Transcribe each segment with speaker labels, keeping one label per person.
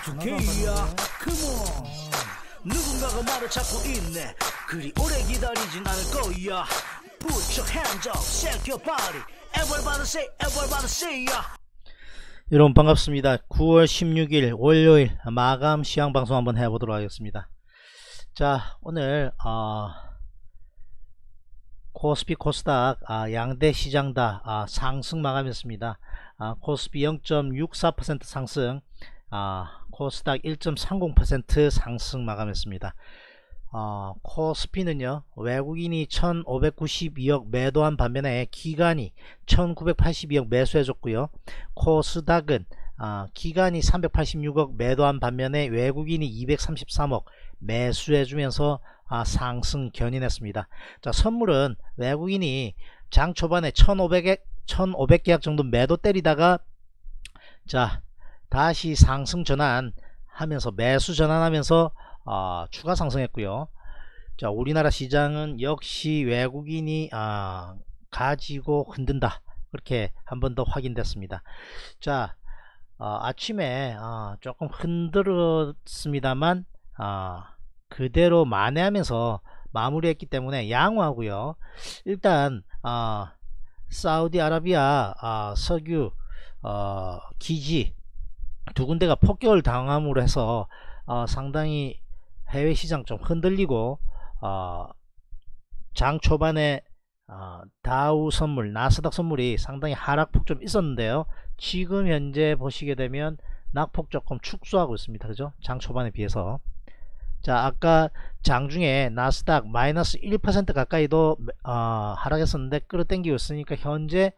Speaker 1: Y2K야. Come on. 누군가가 말을 찾고 있네. 그리 오래 기다리진 않을 거야. Put your hands up, shake your body. Everybody say, everybody say ya
Speaker 2: 여러분 반갑습니다. 9월 16일 월요일 마감 시황 방송 한번 해보도록 하겠습니다. 자 오늘 어, 코스피 코스닥 아, 양대 시장 다 아, 상승 마감했습니다. 아, 코스피 0.64% 상승 아, 코스닥 1.30% 상승 마감했습니다. 어, 코스피는요 외국인이 1592억 매도한 반면에 기관이 1982억 매수해줬고요 코스닥은 어, 기관이 386억 매도한 반면에 외국인이 233억 매수해주면서 아, 상승 견인했습니다 자 선물은 외국인이 장 초반에 1500개, 1500계약 정도 매도 때리다가 자 다시 상승 전환 하면서 매수 전환하면서 어, 추가 상승했고요. 자, 우리나라 시장은 역시 외국인이 아, 가지고 흔든다. 그렇게 한 번 더 확인됐습니다. 자, 어, 아침에 어, 조금 흔들었습니다만 어, 그대로 만회하면서 마무리했기 때문에 양호하고요. 일단 어, 사우디아라비아 어, 석유 어, 기지 두 군데가 폭격을 당함으로 해서 어, 상당히 해외 시장 좀 흔들리고 어, 장 초반에 어, 다우 선물 나스닥 선물이 상당히 하락폭 좀 있었는데요. 지금 현재 보시게 되면 낙폭 조금 축소하고 있습니다. 그죠? 장 초반에 비해서. 자 아까 장중에 나스닥 마이너스 1% 가까이도 어, 하락했었는데 끌어당기고 있으니까 현재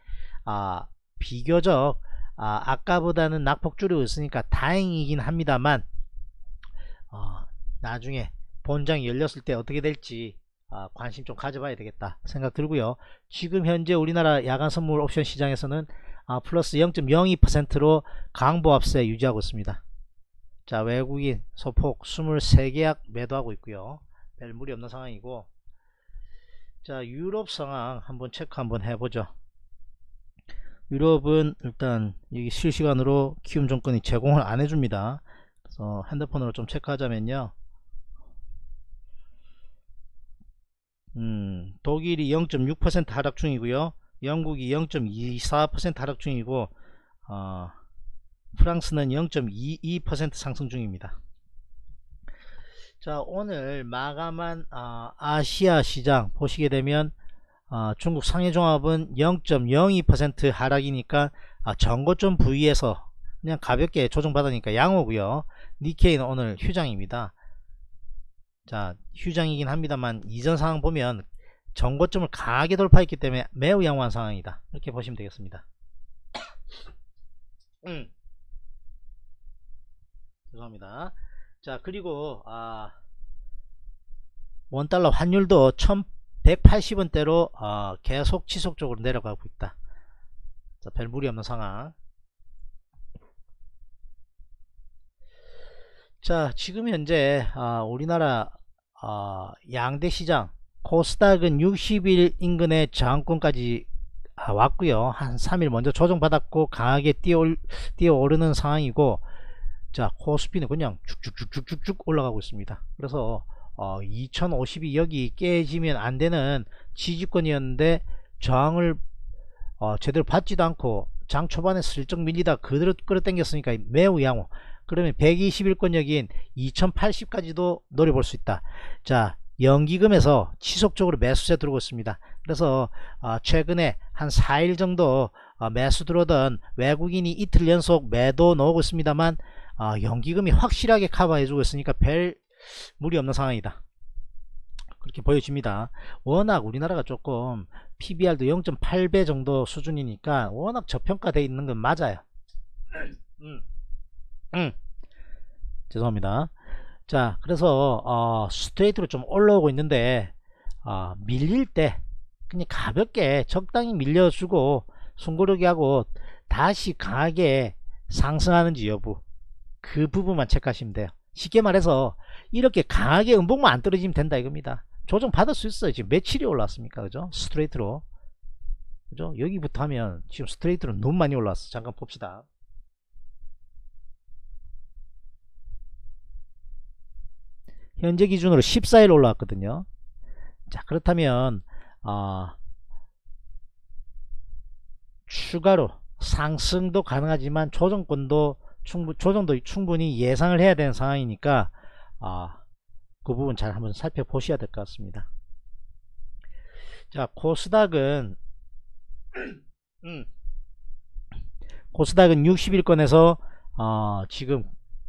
Speaker 2: 아, 비교적 아, 아까보다는 낙폭 줄이고 있으니까 다행이긴 합니다만 어, 나중에 본장이 열렸을 때 어떻게 될지 아, 관심 좀 가져봐야 되겠다 생각 들고요. 지금 현재 우리나라 야간 선물 옵션 시장에서는 아, 플러스 0.02%로 강보합세 유지하고 있습니다. 자 외국인 소폭 23계약 매도하고 있고요. 별 무리 없는 상황이고. 자 유럽 상황 한번 체크 한번 해보죠 유럽은 일단 여기 실시간으로 키움 정권이 제공을 안 해줍니다 그래서 핸드폰으로 좀 체크하자면요 음, 독일이 0.6% 하락 중이고요. 영국이 0.24% 하락 중이고 어, 프랑스는 0.22% 상승 중입니다. 자 오늘 마감한 어, 아시아 시장 보시게 되면 어, 중국 상해종합은 0.02% 하락이니까 아, 전고점 부위에서 그냥 가볍게 조정받으니까 양호고요. 니케이는 오늘 휴장입니다. 자 휴장이긴 합니다만 이전 상황 보면 정고점을 강하게 돌파했기 때문에 매우 양호한 상황이다 이렇게 보시면 되겠습니다 음. 죄송합니다 자 그리고 아 원달러 환율도 1180원대로 어, 계속 지속적으로 내려가고 있다. 자, 별 무리 없는 상황. 자 지금 현재 아, 우리나라 아, 양대 시장 코스닥은 60일 인근의 저항권까지 아, 왔고요. 한 3일 먼저 조정받았고 강하게 뛰어, 뛰어오르는 상황이고 자 코스피는 그냥 쭉쭉쭉쭉쭉 올라가고 있습니다. 그래서 어, 2052 여기 깨지면 안 되는 지지권이었는데 저항을 어, 제대로 받지도 않고 장 초반에 슬쩍 밀리다 그대로 끌어당겼으니까 매우 양호 그러면 121권역인 2080까지도 노려볼 수 있다. 자 연기금에서 지속적으로 매수세 들어오고 있습니다. 그래서 어, 최근에 한 4일 정도 어, 매수 들어오던 외국인이 이틀 연속 매도 넣고 있습니다만 어, 연기금이 확실하게 커버해주고 있으니까 별 무리 없는 상황이다. 그렇게 보여집니다. 워낙 우리나라가 조금 PBR도 0.8배 정도 수준이니까 워낙 저평가되어 있는 건 맞아요. 음. 음. 죄송합니다. 자 그래서 어, 스트레이트로 좀 올라오고 있는데 어, 밀릴 때 그냥 가볍게 적당히 밀려주고 숨고르기 하고 다시 강하게 상승하는지 여부 그 부분만 체크하시면 돼요. 쉽게 말해서 이렇게 강하게 음봉만 안 떨어지면 된다 이겁니다. 조정 받을 수 있어요. 지금 며칠이 올랐습니까? 그죠? 스트레이트로. 그죠? 여기부터 하면 지금 스트레이트로 너무 많이 올랐어. 잠깐 봅시다. 현재 기준으로 14일 올라왔거든요. 자 그렇다면 어, 추가로 상승도 가능하지만 조정권도 충분 조정도 충분히 예상을 해야 되는 상황이니까 아, 그 부분 잘 한번 살펴보셔야 될 것 같습니다. 자 코스닥은 음, 코스닥은 60일권에서 어, 지금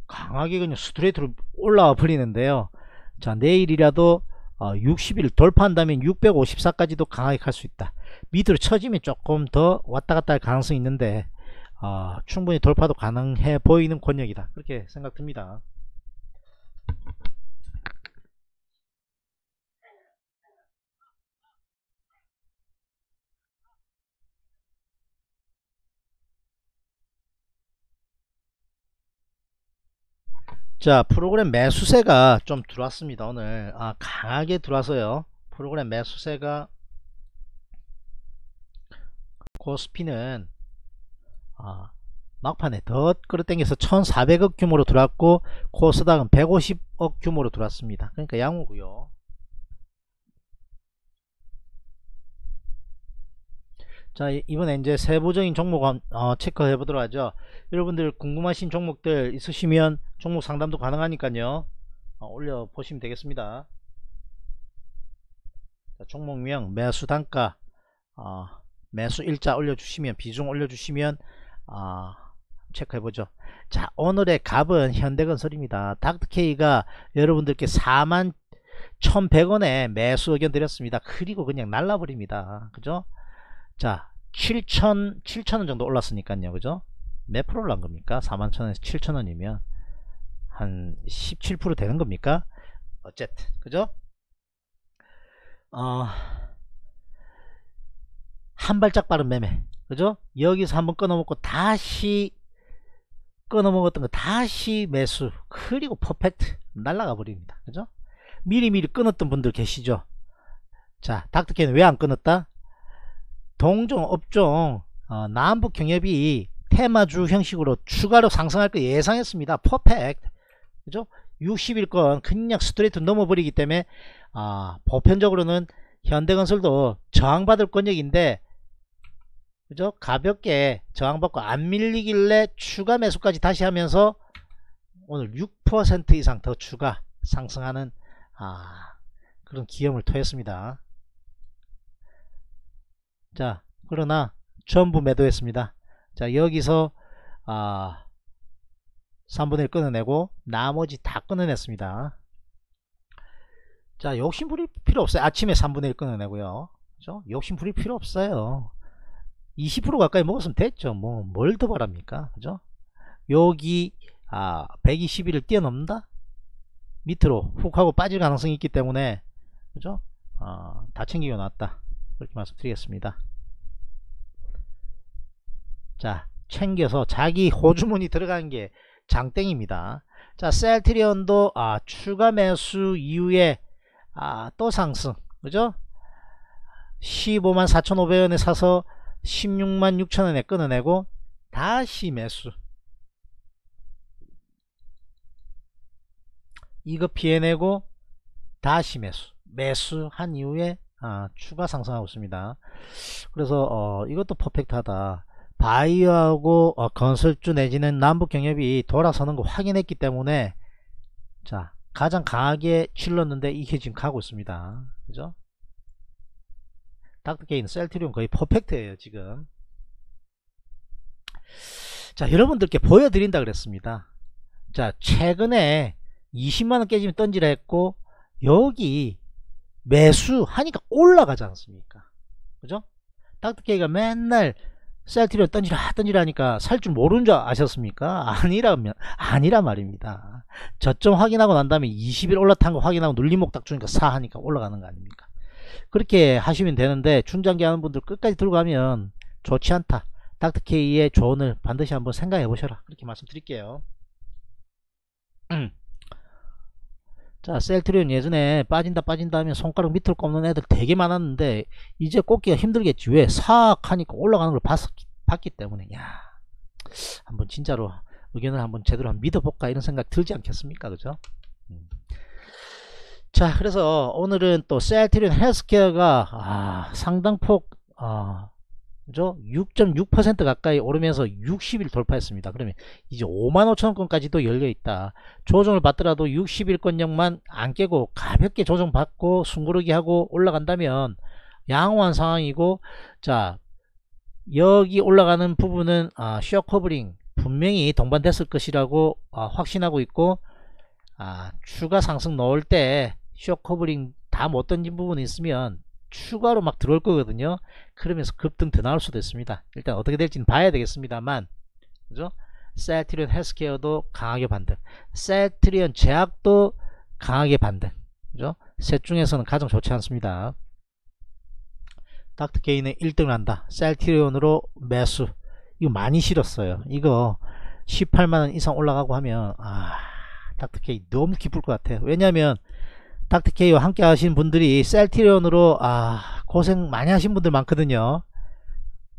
Speaker 2: 강하게 그냥 스트레이트로 올라와 버리는데요. 자 내일이라도 어, 60일 돌파한다면 654까지도 강하게 갈 수 있다. 밑으로 쳐지면 조금 더 왔다 갔다 할 가능성이 있는데 어, 충분히 돌파도 가능해 보이는 권역이다. 그렇게 생각됩니다. 자 프로그램 매수세가 좀 들어왔습니다 오늘. 아 강하게 들어와서요. 프로그램 매수세가 코스피는 아, 막판에 더 끌어당겨서 1400억 규모로 들어왔고 코스닥은 150억 규모로 들어왔습니다. 그러니까 양호고요 자 이번에 이제 세부적인 종목 어, 체크해 보도록 하죠. 여러분들 궁금하신 종목들 있으시면 종목 상담도 가능하니까요. 어, 올려 보시면 되겠습니다. 자, 종목명 매수 단가 어, 매수 일자 올려주시면 비중 올려주시면 어, 체크해보죠. 자 오늘의 값은 현대건설입니다. 닥터케이가 여러분들께 4만 1100원에 매수 의견 드렸습니다. 그리고 그냥 날라버립니다. 그죠 자 7천 7천원 정도 올랐으니까요. 그죠? 몇 프로 올란 겁니까? 4만 천원에서 7천원이면 한 17% 되는 겁니까? 어쨌든 그죠? 어, 한 발짝 빠른 매매 그죠? 여기서 한번 끊어먹고 다시 끊어먹었던 거 다시 매수 그리고 퍼펙트 날라가 버립니다. 그죠? 미리미리 끊었던 분들 계시죠? 자 닥터케는 왜안 끊었다 동종 업종 어, 남북 경협이 테마주 형식으로 추가로 상승할 거 예상했습니다. 퍼펙트. 그죠? 60일권 그냥 스트레이트 넘어버리기 때문에 아, 보편적으로는 현대건설도 저항받을 권역인데 그죠? 가볍게 저항받고 안 밀리길래 추가 매수까지 다시 하면서 오늘 6% 이상 더 추가 상승하는 아, 그런 기염을 토했습니다. 자 그러나 전부 매도했습니다. 자 여기서 아 3분의 1 끊어내고 나머지 다 끊어냈습니다. 자 욕심 부릴 필요 없어요. 아침에 3분의 1 끊어내고요. 그죠? 욕심 부릴 필요 없어요. 20% 가까이 먹었으면 됐죠. 뭐 뭘 더 바랍니까? 그죠? 여기 아 121을 뛰어넘는다? 밑으로 훅 하고 빠질 가능성이 있기 때문에 그죠? 어, 다 챙겨 놨다 그렇게 말씀드리겠습니다. 자 챙겨서 자기 호주문이 들어간 게 장땡입니다. 자 셀트리온도 아, 추가 매수 이후에 아, 또 상승 그죠? 15만 4,500원에 사서 16만 6천원에 끊어내고 다시 매수 이거 피해내고 다시 매수 매수한 이후에 아, 추가 상승하고 있습니다. 그래서 어, 이것도 퍼펙트하다. 바이오하고 어, 건설주 내지는 남북경협이 돌아서는 거 확인했기 때문에 자 가장 강하게 질렀는데 이게 지금 가고 있습니다. 그죠? 닥터게인 셀트리온 거의 퍼펙트예요 지금. 자 여러분들께 보여드린다 그랬습니다. 자 최근에 20만원 깨지면 던지라 했고 여기 매수하니까 올라가지 않습니까? 그죠? 닥터케이가 맨날 셀트리온 던지라 던지라 하니까 살 줄 모르는 줄 아셨습니까? 아니라면 아니라 말입니다. 저점 확인하고 난 다음에 20일 올라탄 거 확인하고 눌림목 딱 주니까 사 하니까 올라가는 거 아닙니까? 그렇게 하시면 되는데 중장기 하는 분들 끝까지 들고 가면 좋지 않다. 닥터케이의 조언을 반드시 한번 생각해 보셔라. 그렇게 말씀드릴게요. 음. 자 셀트리온 예전에 빠진다 빠진다 하면 손가락 밑으로 꼽는 애들 되게 많았는데 이제 꼽기가 힘들겠지 왜 사악 하니까 올라가는 걸 봤, 봤기 때문에 야 한번 진짜로 의견을 한번 제대로 한번 믿어볼까 이런 생각 들지 않겠습니까 그죠 음. 자 그래서 오늘은 또 셀트리온 헬스케어가 아, 상당폭 어? 6.6% 가까이 오르면서 60일 돌파했습니다. 그러면 이제 55,000원권까지도 열려있다. 조정을 받더라도 60일권역만 안 깨고 가볍게 조정받고 숨고르기 하고 올라간다면 양호한 상황이고 자 여기 올라가는 부분은 아, short covering 분명히 동반됐을 것이라고 아, 확신하고 있고 아, 추가 상승 넣을 때 short covering 다 못 던진 부분이 있으면 추가로 막 들어올 거거든요. 그러면서 급등 더 나올 수도 있습니다. 일단 어떻게 될지는 봐야 되겠습니다만 그죠? 셀트리온 헬스케어도 강하게 반등 셀트리온 제약도 강하게 반등 그죠? 셋 중에서는 가장 좋지 않습니다. 닥터케이는 1등을 한다. 셀트리온으로 매수 이거 많이 실었어요. 이거 18만원 이상 올라가고 하면 아 닥터케이 너무 기쁠 것 같아요. 왜냐하면 닥터케이와 함께 하신 분들이 셀티리온으로 아 고생 많이 하신 분들 많거든요.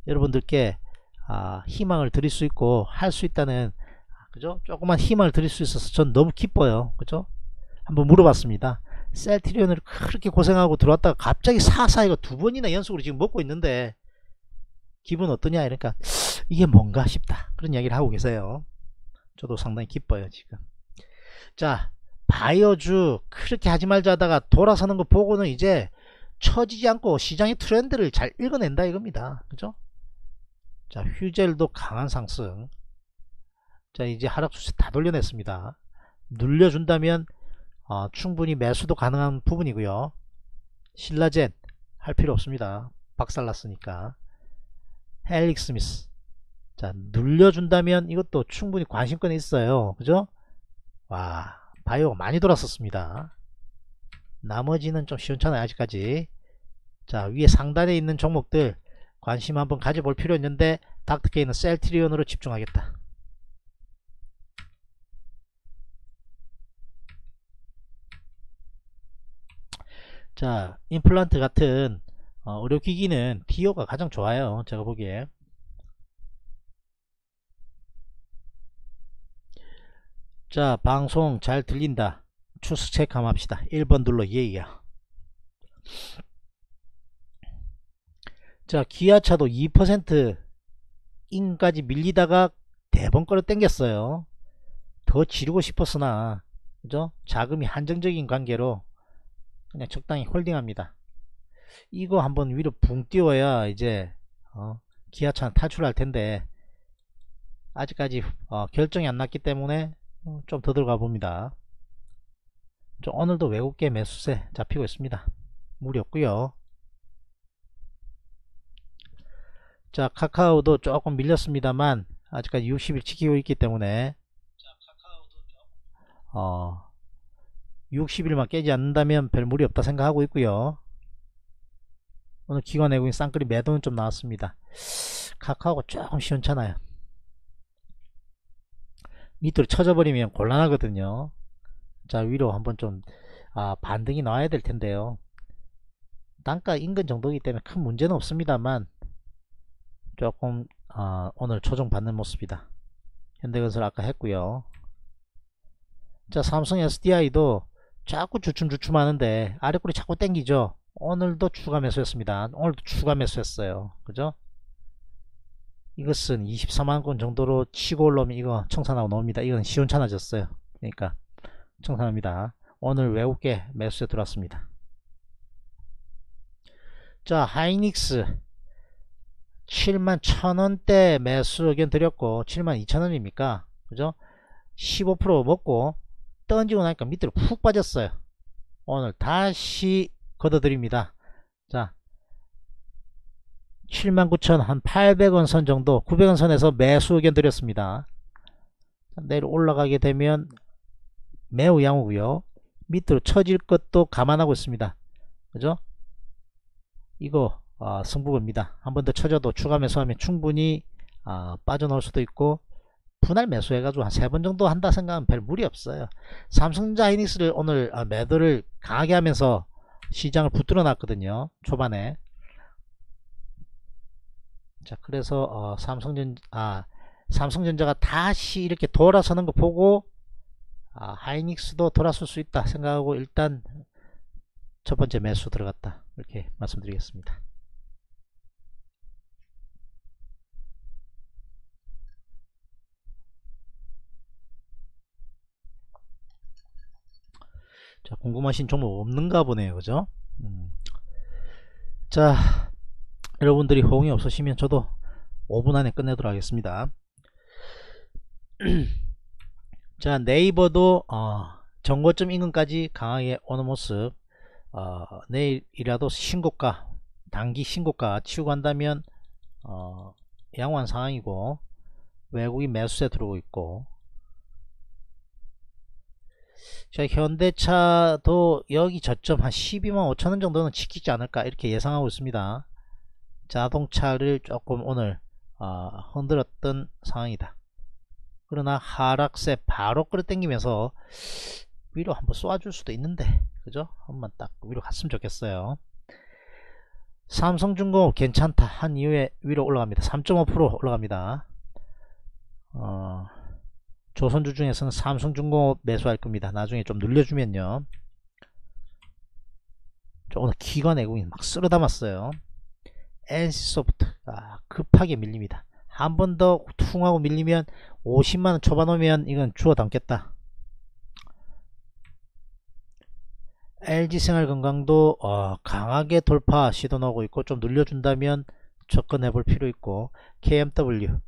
Speaker 2: 여러분들께 아, 희망을 드릴 수 있고 할 수 있다는 그죠? 조그만 희망을 드릴 수 있어서 전 너무 기뻐요. 그죠? 한번 물어봤습니다. 셀티리온을 그렇게 고생하고 들어왔다가 갑자기 사사이가 두 번이나 연속으로 지금 먹고 있는데 기분 어떠냐? 이러니까 이게 뭔가 싶다. 그런 이야기를 하고 계세요. 저도 상당히 기뻐요 지금. 자 바이오주 그렇게 하지 말자 하다가 돌아서는 거 보고는 이제 처지지 않고 시장의 트렌드를 잘 읽어낸다 이겁니다. 그죠? 자, 휴젤도 강한 상승. 자, 이제 하락 추세 다 돌려냈습니다. 눌려준다면 어, 충분히 매수도 가능한 부분이고요. 신라젠 할 필요 없습니다. 박살났으니까. 헬릭스미스. 자, 눌려준다면 이것도 충분히 관심권이 있어요. 그죠? 와, 바이오가 많이 돌았었습니다. 나머지는 좀 시원찮아요 아직까지. 자 위에 상단에 있는 종목들 관심 한번 가져볼 필요 있는데 닥터케이는 셀트리온으로 집중하겠다. 자 임플란트 같은 어, 의료기기는 디오가 가장 좋아요 제가 보기에 자 방송 잘 들린다. 추스 체크 한번 합시다. 1번 눌러 예이야 자 기아차도 2% 인까지 밀리다가 대번거로 땡겼어요. 더 지르고 싶었으나 그죠? 자금이 한정적인 관계로 그냥 적당히 홀딩합니다. 이거 한번 위로 붕 띄워야 이제 어, 기아차는 탈출할 텐데 아직까지 어, 결정이 안 났기 때문에 어, 좀 더 들어가 봅니다. 좀 오늘도 외국계 매수세 잡히고 있습니다. 무리 없고요. 자 카카오도 조금 밀렸습니다만 아직까지 60일 지키고 있기 때문에 어 60일만 깨지 않는다면 별 무리 없다 생각하고 있고요. 오늘 기관 외국인 쌍끌이 매도는 좀 나왔습니다. 카카오가 조금 시원찮아요. 밑으로 쳐져버리면 곤란하거든요. 자 위로 한번 좀 아, 반등이 나와야 될 텐데요. 단가 인근 정도이기 때문에 큰 문제는 없습니다만 조금 아, 오늘 조정 받는 모습이다. 현대건설 아까 했고요. 자 삼성 SDI도 자꾸 주춤주춤 하는데 아래꼬리 자꾸 땡기죠. 오늘도 추가 매수했습니다. 오늘도 추가 매수했어요. 그죠 이것은 24만원 정도로 치고 올라오면 이거 청산하고 나옵니다. 이건 시원찮아졌어요. 그러니까 청산합니다. 오늘 외국계 매수에 들어왔습니다. 자 하이닉스 7만 1000원대 매수 의견 드렸고 7만 2천원입니까 그죠 15% 먹고 던지고 나니까 밑으로 푹 빠졌어요 오늘 다시 걷어드립니다 자 79,000한 800원 선 정도 900원 선에서 매수 의견 드렸습니다. 내일 올라가게 되면 매우 양호고요. 밑으로 처질 것도 감안하고 있습니다. 그죠? 이거 어, 승부입니다. 한 번 더 쳐져도 추가 매수하면 충분히 어, 빠져나올 수도 있고 분할 매수해 가지고 한 세 번 정도 한다 생각하면 별 무리 없어요. 삼성자 이닉스를 오늘 어, 매도를 강하게 하면서 시장을 붙들어 놨거든요 초반에 자 그래서 어, 삼성전 아 삼성전자가 다시 이렇게 돌아서는 거 보고 아, 하이닉스도 돌아설 수 있다 생각하고 일단 첫 번째 매수 들어갔다 이렇게 말씀드리겠습니다. 자 궁금하신 종목 없는가 보네요 그죠 음. 자 여러분들이 호응이 없으시면 저도 5분 안에 끝내도록 하겠습니다. 자 네이버도 어, 정고점 인근까지 강하게 오는 모습. 어, 내일이라도 신고가 단기 신고가 치고 간다면 어, 양호한 상황이고 외국인 매수세 들어오고 있고. 자 현대차도 여기 저점 한 12만 5천원 정도는 지키지 않을까 이렇게 예상하고 있습니다 자동차를 조금 오늘 어, 흔들었던 상황이다. 그러나 하락세 바로 끌어당기면서 위로 한번 쏘아줄 수도 있는데 그죠? 한번 딱 위로 갔으면 좋겠어요. 삼성중공업 괜찮다 한 이후에 위로 올라갑니다. 3.5% 올라갑니다. 어, 조선주 중에서는 삼성중공업 매수할 겁니다. 나중에 좀 눌려주면요. 오늘 기관 외국인 막 쓸어 담았어요 NC소프트. 아, 급하게 밀립니다. 한 번 더 퉁하고 밀리면 50만원 초반 오면 이건 주워 담겠다. LG생활건강도 어, 강하게 돌파 시도 나오고 있고 좀 눌려준다면 접근해 볼 필요 있고 KMW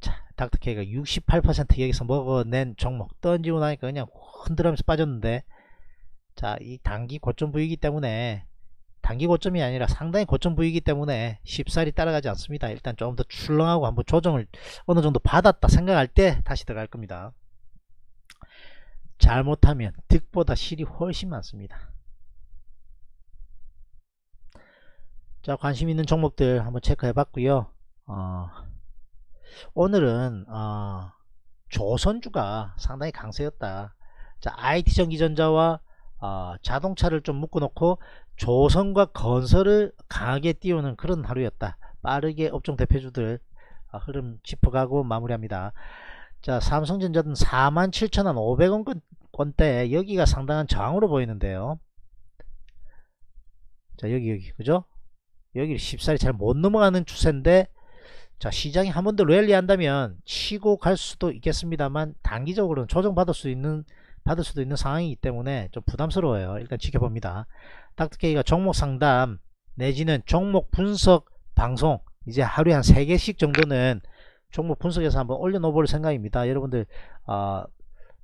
Speaker 2: 자 닥터케이가 68% 여기서 먹어낸 종목. 던지고 나니까 그냥 흔들면서 빠졌는데. 자 이 단기 고점 부위이기 때문에 단기 고점이 아니라 상당히 고점 부위이기 때문에 쉽사리 따라가지 않습니다. 일단 좀 더 출렁하고 한번 조정을 어느 정도 받았다 생각할 때 다시 들어갈 겁니다. 잘못하면 득보다 실이 훨씬 많습니다. 자 관심 있는 종목들 한번 체크해 봤고요. 어, 오늘은 어, 조선주가 상당히 강세였다. 자 IT 전기전자와 어, 자동차를 좀 묶어 놓고 조선과 건설을 강하게 띄우는 그런 하루였다. 빠르게 업종 대표주들 어, 흐름 짚어가고 마무리합니다. 자 삼성전자는 47,500원 권대 여기가 상당한 저항으로 보이는데요. 자 여기 여기 그죠? 여기 쉽사리 잘못 넘어가는 추세인데 자 시장이 한 번 더 랠리 한다면 치고 갈 수도 있겠습니다만 단기적으로는 조정받을 수 있는 받을 수도 있는 상황이기 때문에 좀 부담스러워요 일단 지켜봅니다 닥터케이가 종목 상담 내지는 종목 분석 방송 이제 하루에 한 3개씩 정도는 종목 분석해서 한번 올려놓을 볼 생각입니다. 여러분들 어,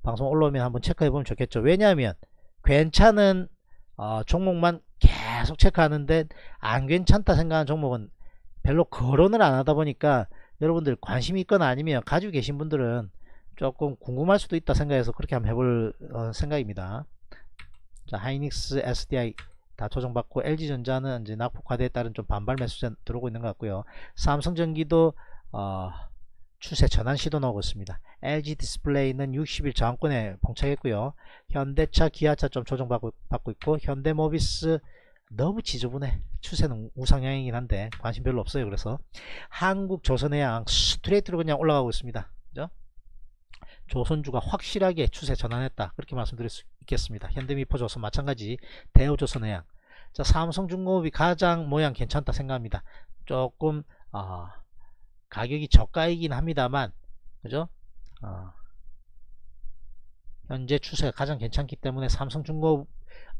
Speaker 2: 방송 올라오면 한번 체크해보면 좋겠죠. 왜냐하면 괜찮은 어, 종목만 계속 체크하는데 안 괜찮다 생각하는 종목은 별로 거론을 안 하다 보니까 여러분들 관심이 있거나 아니면 가지고 계신 분들은 조금 궁금할 수도 있다 생각해서 그렇게 한번 해볼 어, 생각입니다. 자, 하이닉스, SDI 다 조정받고 LG전자는 이제 낙폭화대에 따른 좀 반발 매수세 들어오고 있는 것 같고요. 삼성전기도 어, 추세 전환 시도 나오고 있습니다. LG 디스플레이는 60일 저항권에 봉착했고요. 현대차, 기아차 좀 조정받고 받고 있고 현대모비스 너무 지저분해. 추세는 우상향이긴 한데 관심 별로 없어요. 그래서 한국 조선해양 스트레이트로 그냥 올라가고 있습니다. 그죠? 조선주가 확실하게 추세 전환했다. 그렇게 말씀드릴 수 있겠습니다. 현대미포 조선 마찬가지 대우조선 해양 자 삼성중공업이 가장 모양 괜찮다 생각합니다. 조금 어, 가격이 저가이긴 합니다만 그죠 어, 현재 추세가 가장 괜찮기 때문에 삼성중공업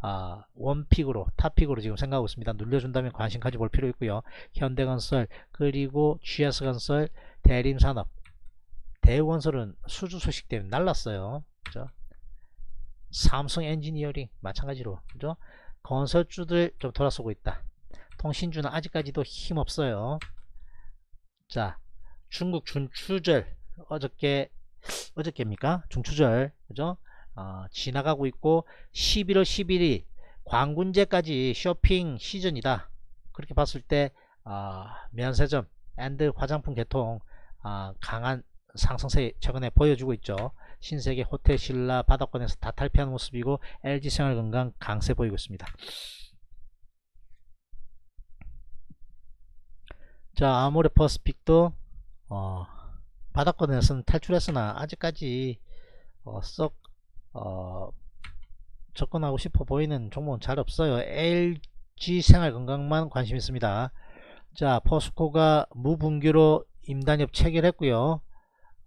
Speaker 2: 어, 원픽으로 탑픽으로 지금 생각하고 있습니다 눌려준다면 관심 가져볼 필요 있고요 현대건설 그리고 GS건설 대림산업 대우건설은 수주 소식 때문에 날랐어요. 그죠? 삼성 엔지니어링 마찬가지로 그죠? 건설주들 좀 돌아서고 있다. 통신주는 아직까지도 힘없어요. 자 중국 중추절 어저께 어저께입니까? 중추절 그죠? 어, 지나가고 있고 11월 11일 광군제까지 쇼핑 시즌이다. 그렇게 봤을 때 어, 면세점 and 화장품 계통 어, 강한 상승세 최근에 보여주고 있죠 신세계 호텔 신라 바닥권에서 다 탈피하는 모습이고 LG생활건강 강세 보이고 있습니다 자 아모레 퍼스픽도 어, 바닥권에서는 탈출했으나 아직까지 어, 썩 어, 접근하고 싶어 보이는 종목은 잘 없어요. LG 생활건강만 관심 있습니다. 자, 포스코가 무분기로 임단협 체결했고요.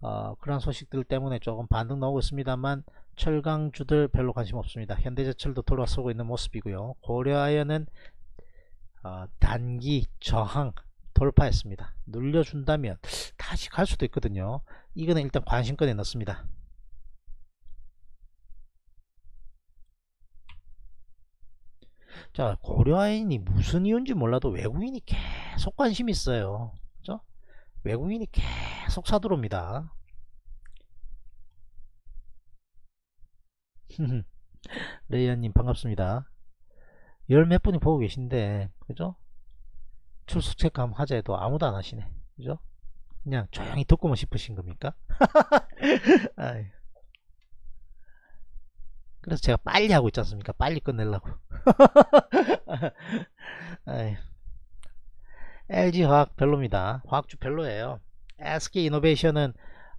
Speaker 2: 어, 그런 소식들 때문에 조금 반등 나오고 있습니다만 철강주들 별로 관심 없습니다. 현대제철도 돌아서고 있는 모습이고요. 고려아연은 어, 단기 저항 돌파했습니다. 눌려준다면 다시 갈 수도 있거든요. 이거는 일단 관심권에 넣습니다. 자 고려아인이 무슨 이유인지 몰라도 외국인이 계속 관심 있어요. 그죠? 외국인이 계속 사들어옵니다. 레이아님 반갑습니다. 열 몇 분이 보고 계신데 그죠? 출석 체크 한번 하자 해도 아무도 안 하시네. 그죠? 그냥 조용히 듣고만 싶으신 겁니까? 그래서 제가 빨리 하고 있지 않습니까? 빨리 끝내려고. LG화학 별로입니다. 화학주 별로예요. SK 이노베이션은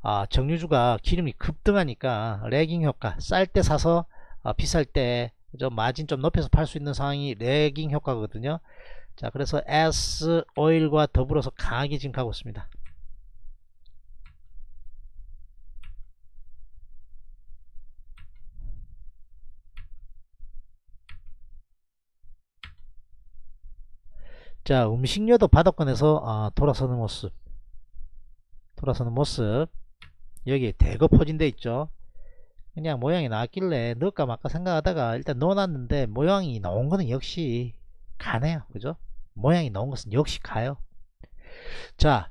Speaker 2: 아, 정유주가 기름이 급등하니까 레깅 효과 쌀 때 사서 아, 비쌀 때 좀 마진 좀 높여서 팔 수 있는 상황이 레깅 효과거든요. 자 그래서 S 오일과 더불어서 강하게 지금 가고 있습니다. 자 음식료도 바닥권에서 어, 돌아서는 모습 돌아서는 모습 여기 대거 포진돼 있죠? 그냥 모양이 나왔길래 넣을까 말까 생각하다가 일단 넣어놨는데 모양이 나온 거는 역시 가네요. 그죠? 모양이 나온 것은 역시 가요. 자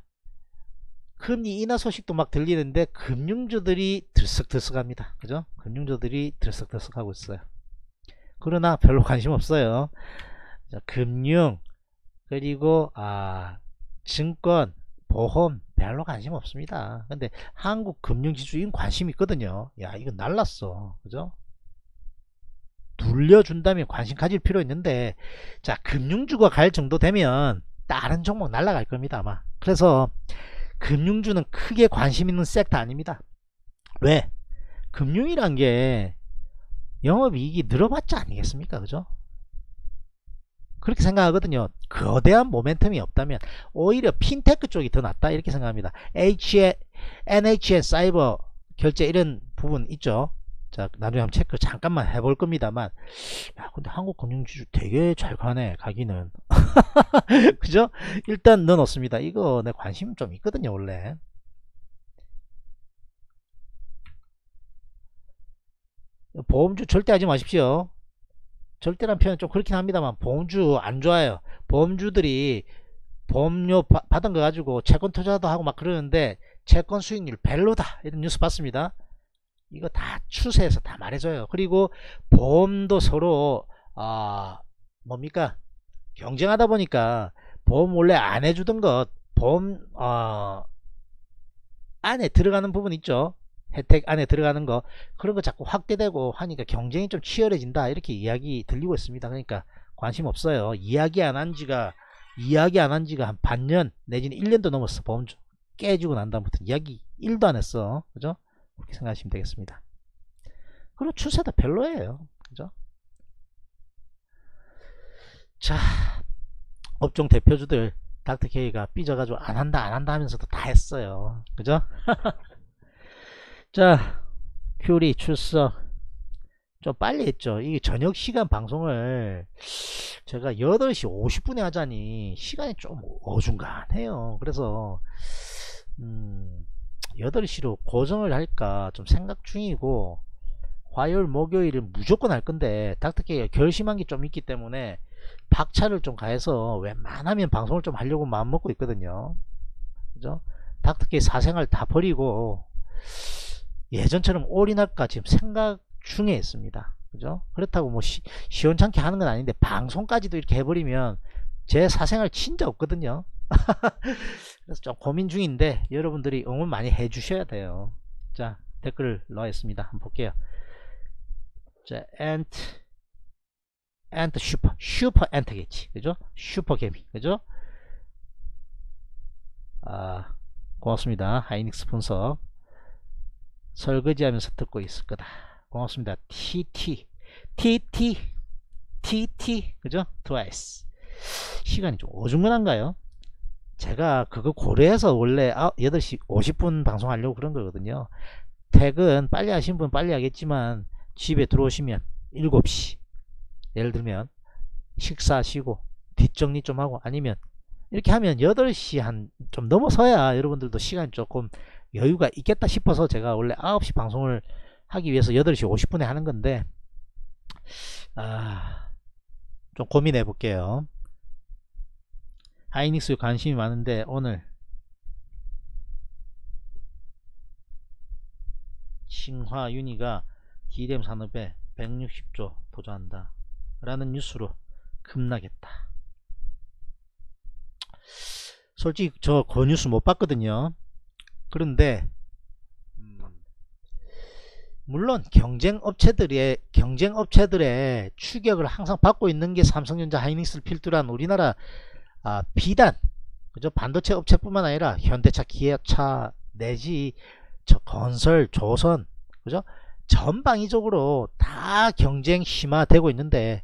Speaker 2: 금리 인하 소식도 막 들리는데 금융주들이 들썩들썩합니다. 그죠? 금융주들이 들썩들썩하고 있어요. 그러나 별로 관심 없어요. 자, 금융 그리고 아 증권 보험 별로 관심 없습니다. 근데 한국 금융지주인 관심 있거든요. 야 이거 날랐어. 그죠? 돌려준다면 관심 가질 필요 있는데 자 금융주가 갈 정도 되면 다른 종목 날라갈 겁니다 아마. 그래서 금융주는 크게 관심 있는 섹터 아닙니다. 왜? 금융이란 게 영업이익이 늘어봤자 아니겠습니까? 그죠 그렇게 생각하거든요. 거대한 모멘텀이 없다면 오히려 핀테크 쪽이 더 낫다 이렇게 생각합니다. H, NHN 사이버 결제 이런 부분 있죠. 자 나중에 한번 체크 잠깐만 해볼 겁니다만 야 근데 한국 금융지주 되게 잘 가네 가기는 그죠? 일단 넣어놓습니다. 이거 내 관심 좀 있거든요 원래 보험주 절대 하지 마십시오. 절대란 표현 좀 그렇긴 합니다만 보험주 안 좋아요. 보험주들이 보험료 바, 받은 거 가지고 채권 투자도 하고 막 그러는데 채권 수익률 별로다 이런 뉴스 봤습니다. 이거 다 추세에서 다 말해줘요. 그리고 보험도 서로 아 뭡니까 경쟁하다 보니까 보험 원래 안 해주던 것 보험 어, 안에 들어가는 부분 있죠. 혜택 안에 들어가는 거 그런 거 자꾸 확대되고 하니까 경쟁이 좀 치열해진다 이렇게 이야기 들리고 있습니다. 그러니까 관심 없어요. 이야기 안 한 지가 이야기 안 한 지가 한 반년 내지는 1년도 넘었어. 보험주 깨지고 난 다음부터 이야기 1도 안 했어. 그죠? 그렇게 생각하시면 되겠습니다. 그리고 추세도 별로예요. 그죠? 자 업종 대표주들 닥터케이가 삐져가지고 안 한다 안 한다 하면서도 다 했어요. 그죠 자 큐리 출석. 좀 빨리 했죠. 이게 저녁 시간 방송을 제가 8시 50분에 하자니 시간이 좀 어중간해요. 그래서 음 8시로 고정을 할까 좀 생각 중이고 화요일 목요일은 무조건 할 건데 닥터케이가 결심한 게 좀 있기 때문에 박차를 좀 가해서 웬만하면 방송을 좀 하려고 마음먹고 있거든요. 그죠? 닥터케이 사생활 다 버리고 예전처럼 올인할까 지금 생각 중에 있습니다. 그죠? 그렇다고 뭐 시, 시원찮게 하는 건 아닌데 방송까지도 이렇게 해버리면 제 사생활 진짜 없거든요. 그래서 좀 고민 중인데 여러분들이 응원 많이 해주셔야 돼요. 자 댓글을 넣었습니다. 한번 볼게요. 자 ant ant super super ant겠지 그죠? 슈퍼 개미 그죠? 아 고맙습니다. 하이닉스 분석 설거지하면서 듣고 있을 거다. 고맙습니다. TT TT TT 그죠? 트와이스 시간이 좀 어중간한가요? 제가 그거 고려해서 원래 8시 50분 방송하려고 그런 거거든요. 퇴근 빨리 하신 분 빨리 하겠지만 집에 들어오시면 7시 예를 들면 식사하시고 뒷정리 좀 하고 아니면 이렇게 하면 8시 한 좀 넘어서야 여러분들도 시간 조금 여유가 있겠다 싶어서 제가 원래 9시 방송을 하기 위해서 8시 50분에 하는 건데 아, 좀 고민해 볼게요. 하이닉스 관심이 많은데 오늘 신화 윤희가 D램 산업에 160조 도전한다 라는 뉴스로 급락했다. 솔직히 저 그 뉴스 못 봤거든요. 그런데 음, 물론 경쟁 업체들의 경쟁 업체들의 추격을 항상 받고 있는 게 삼성전자 하이닉스를 필두로 한 우리나라 아, 비단 그죠 반도체 업체뿐만 아니라 현대차 기아차 내지 저 건설 조선 그죠 전방위적으로 다 경쟁 심화되고 있는데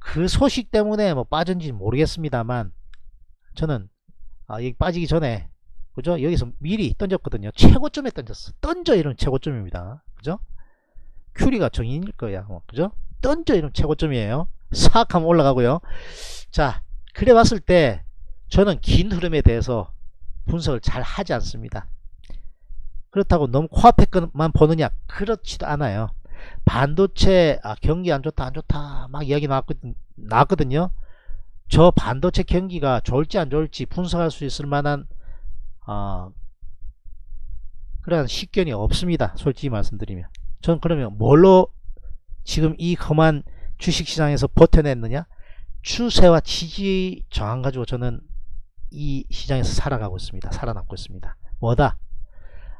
Speaker 2: 그 소식 때문에 뭐 빠진지 모르겠습니다만 저는 아, 여기 빠지기 전에 그죠? 여기서 미리 던졌거든요. 최고점에 던졌어. 던져 이런 최고점입니다. 그죠? 큐리가 정인일 거야 뭐, 그죠? 던져 이런 최고점이에요. 싹 하면 올라가고요. 자 그래 봤을 때 저는 긴 흐름에 대해서 분석을 잘 하지 않습니다. 그렇다고 너무 코앞에만 보느냐? 그렇지도 않아요. 반도체 아, 경기 안 좋다 안 좋다 막 이야기 나왔거든, 나왔거든요. 저 반도체 경기가 좋을지 안 좋을지 분석할 수 있을 만한 어, 그런 식견이 없습니다. 솔직히 말씀드리면 전 그러면 뭘로 지금 이 험한 주식시장에서 버텨냈느냐 추세와 지지 저항 가지고 저는 이 시장에서 살아가고 있습니다. 살아남고 있습니다. 뭐다?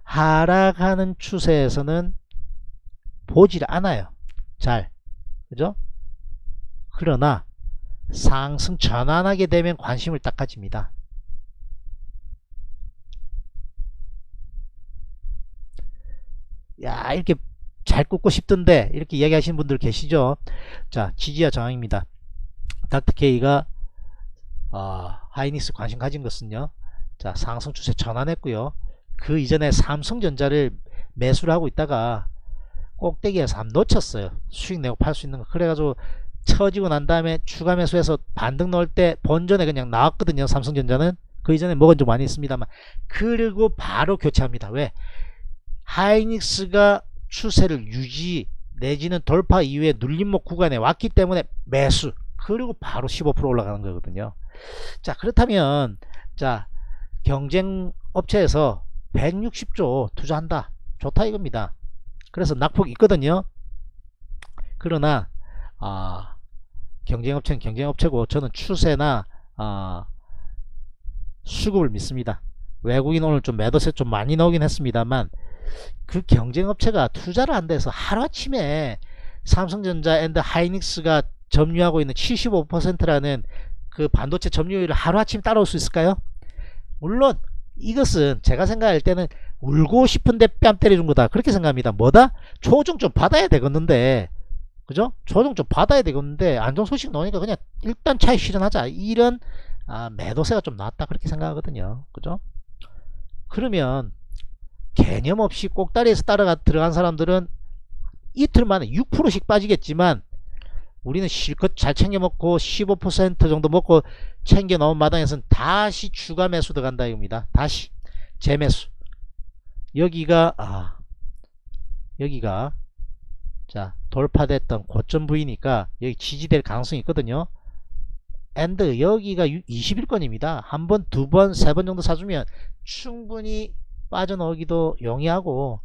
Speaker 2: 하락하는 추세에서는 보질 않아요. 잘. 그죠? 그러나 상승 전환하게 되면 관심을 딱 가집니다. 야 이렇게 잘 꽂고 싶던데 이렇게 이야기하시는 분들 계시죠? 자 지지와 저항입니다. 닥터케이가 어, 하이닉스 관심 가진 것은요. 자 상승 추세 전환했고요. 그 이전에 삼성전자를 매수를 하고 있다가 꼭대기에서 한 놓쳤어요. 수익 내고 팔 수 있는 거. 그래가지고 처지고 난 다음에 추가 매수해서 반등 넣을 때 본전에 그냥 나왔거든요. 삼성전자는. 그 이전에 먹은 좀 많이 있습니다만. 그리고 바로 교체합니다. 왜? 하이닉스가 추세를 유지 내지는 돌파 이후에 눌림목 구간에 왔기 때문에 매수. 그리고 바로 15% 올라가는 거거든요. 자 그렇다면 자 경쟁 업체에서 160조 투자한다. 좋다 이겁니다. 그래서 낙폭 있거든요. 그러나 아, 경쟁업체는 경쟁업체고 저는 추세나 아, 수급을 믿습니다. 외국인 오늘 좀 매도세 좀 많이 나오긴 했습니다만 그 경쟁업체가 투자를 안 돼서 하루아침에 삼성전자 and 하이닉스가 점유하고 있는 75%라는 그 반도체 점유율을 하루아침 따라올 수 있을까요? 물론 이것은 제가 생각할 때는 울고 싶은데 뺨 때려준 거다 그렇게 생각합니다 뭐다? 조정 좀 받아야 되겠는데 그죠? 조정 좀 받아야 되겠는데 안정 소식 나오니까 그냥 일단 차익 실현하자 이런 아, 매도세가 좀 나왔다 그렇게 생각하거든요 그죠? 그러면 개념 없이 꼭다리에서 따라가 들어간 사람들은 이틀 만에 6%씩 빠지겠지만 우리는 실컷 잘 챙겨 먹고 15% 정도 먹고 챙겨 넣은 마당에서는 다시 추가 매수 들어간다 이겁니다. 다시 재매수. 여기가 아 여기가 자 돌파됐던 고점 부위니까 여기 지지될 가능성이 있거든요. and 여기가 20일권입니다. 한 번, 두 번, 세 번 정도 사주면 충분히 빠져나오기도 용이하고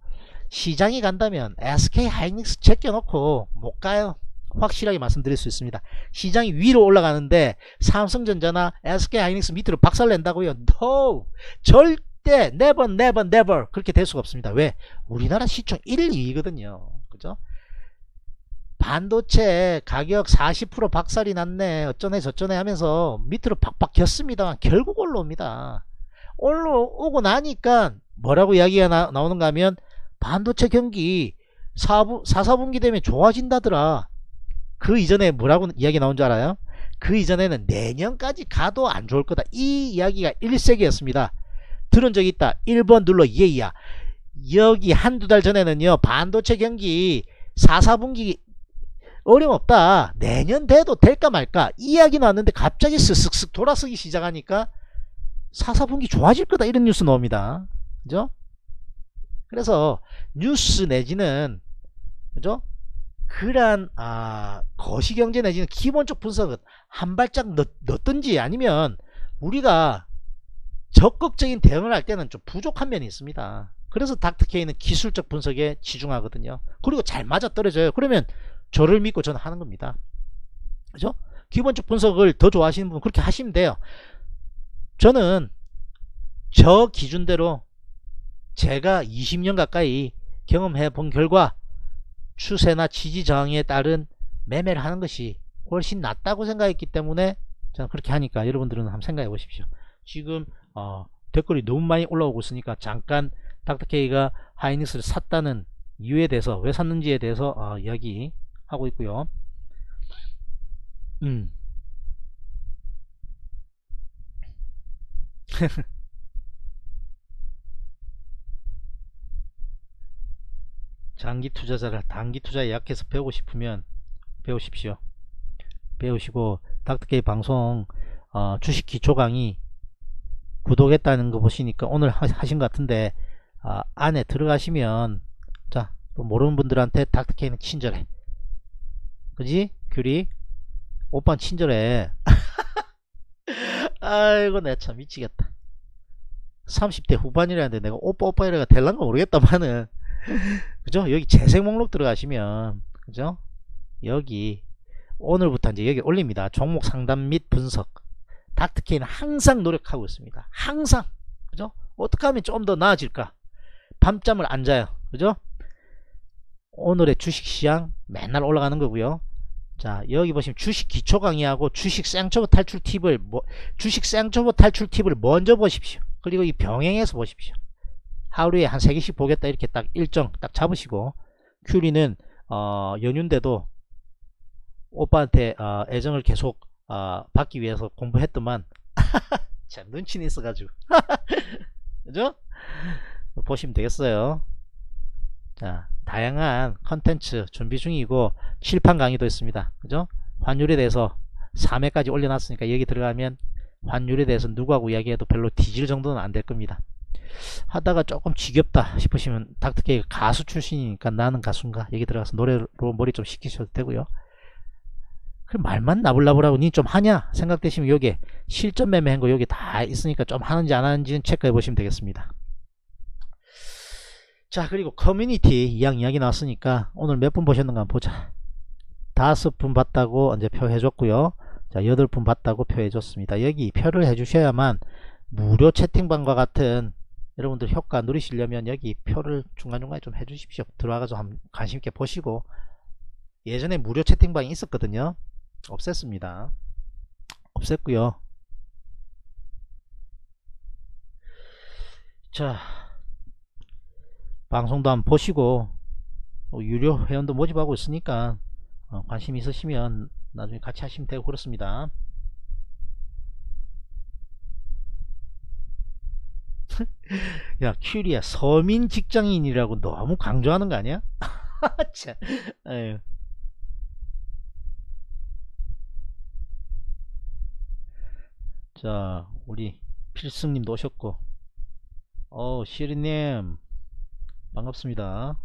Speaker 2: 시장이 간다면 SK 하이닉스 제껴놓고 못 가요. 확실하게 말씀드릴 수 있습니다. 시장이 위로 올라가는데 삼성전자나 SK하이닉스 밑으로 박살낸다고요? No! 절대 never never never 그렇게 될 수가 없습니다. 왜? 우리나라 시총 1, 2위거든요. 그죠? 반도체 가격 40% 박살이 났네 어쩌네 저쩌네 하면서 밑으로 팍팍 겼습니다. 결국 올라옵니다. 올라오고 나니까 뭐라고 이야기가 나, 나오는가 하면 반도체 경기 4부, 4, 4분기 되면 좋아진다더라. 그 이전에 뭐라고 이야기 나온 줄 알아요? 그 이전에는 내년까지 가도 안 좋을 거다. 이 이야기가 일색이었습니다. 들은 적 있다. 1번 눌러 예이야. 여기 한두 달 전에는요. 반도체 경기 4, 4분기 어림없다. 내년 돼도 될까 말까 이야기 나왔는데 갑자기 쓱쓱쓱 돌아서기 시작하니까 4, 4분기 좋아질 거다 이런 뉴스 나옵니다. 그죠? 그래서 뉴스 내지는 그죠? 그러한 아, 거시경제 내지는 기본적 분석은 한 발짝 넣, 넣든지 아니면 우리가 적극적인 대응을 할 때는 좀 부족한 면이 있습니다. 그래서 닥터케이는 기술적 분석에 치중하거든요. 그리고 잘 맞아떨어져요. 그러면 저를 믿고 저는 하는 겁니다. 그죠? 기본적 분석을 더 좋아하시는 분은 그렇게 하시면 돼요. 저는 저 기준대로 제가 20년 가까이 경험해 본 결과 추세나 지지 저항에 따른 매매를 하는 것이 훨씬 낫다고 생각했기 때문에 저는 그렇게 하니까 여러분들은 한번 생각해 보십시오. 지금 어, 댓글이 너무 많이 올라오고 있으니까 잠깐 닥터케이가 하이닉스를 샀다는 이유에 대해서 왜 샀는지에 대해서 어, 이야기 하고 있고요. 음. 장기 투자자를 단기 투자에 약해서 배우고 싶으면 배우십시오. 배우시고 닥터케이 방송 어, 주식 기초 강의 구독했다는 거 보시니까 오늘 하신 것 같은데 어, 안에 들어가시면 자 모르는 분들한테 닥터케이는 친절해. 그지? 귤이 오빠 친절해. 아이고 내참 미치겠다. 30대 후반이라는데 내가 오빠 오빠 이래가 될란가 모르겠다마는 그죠? 여기 재생 목록 들어가시면 그죠? 여기 오늘부터 이제 여기 올립니다. 종목 상담 및 분석. 닥터케이는 항상 노력하고 있습니다. 항상. 그죠? 어떻게 하면 좀 더 나아질까? 밤잠을 안 자요. 그죠? 오늘의 주식시장 맨날 올라가는 거고요. 자 여기 보시면 주식 기초 강의하고 주식 쌍초보 탈출 팁을 뭐, 주식 쌍초보 탈출 팁을 먼저 보십시오. 그리고 이 병행해서 보십시오 하루에 한 3개씩 보겠다. 이렇게 딱 일정 딱 잡으시고 큐리는 어, 연휴인데도 오빠한테 어, 애정을 계속 어, 받기 위해서 공부했더만 참 눈치는 있어가지고. 그죠? 보시면 되겠어요. 자 다양한 컨텐츠 준비 중이고 실판 강의도 있습니다. 그죠? 환율에 대해서 3회까지 올려놨으니까 여기 들어가면 환율에 대해서 누구하고 이야기해도 별로 뒤질 정도는 안 될 겁니다 하다가 조금 지겹다 싶으시면 닥터케이가 가수 출신이니까 나는 가수인가? 여기 들어가서 노래로 머리 좀 식히셔도 되고요. 그럼 말만 나불나불하고 니 좀 하냐 생각되시면 여기 실전 매매한 거 여기 다 있으니까 좀 하는지 안 하는지는 체크해 보시면 되겠습니다. 자 그리고 커뮤니티 이양 이야기 나왔으니까 오늘 몇 분 보셨는가 보자. 다섯 분 봤다고 이제 표 해 줬고요. 자 여덟 분 봤다고 표 해 줬습니다. 여기 표를 해 주셔야만 무료 채팅방과 같은 여러분들 효과 누리시려면 여기 표를 중간중간에 좀 해주십시오. 들어와가지고 한번 관심있게 보시고. 예전에 무료 채팅방이 있었거든요. 없앴습니다. 없앴고요. 자 방송도 한번 보시고 어, 유료 회원도 모집하고 있으니까 어, 관심 있으시면 나중에 같이 하시면 되고 그렇습니다 야 큐리야 서민 직장인이라고 너무 강조하는 거 아니야? 참, 에휴. 자 우리 필승님도 오셨고 어 시리님 반갑습니다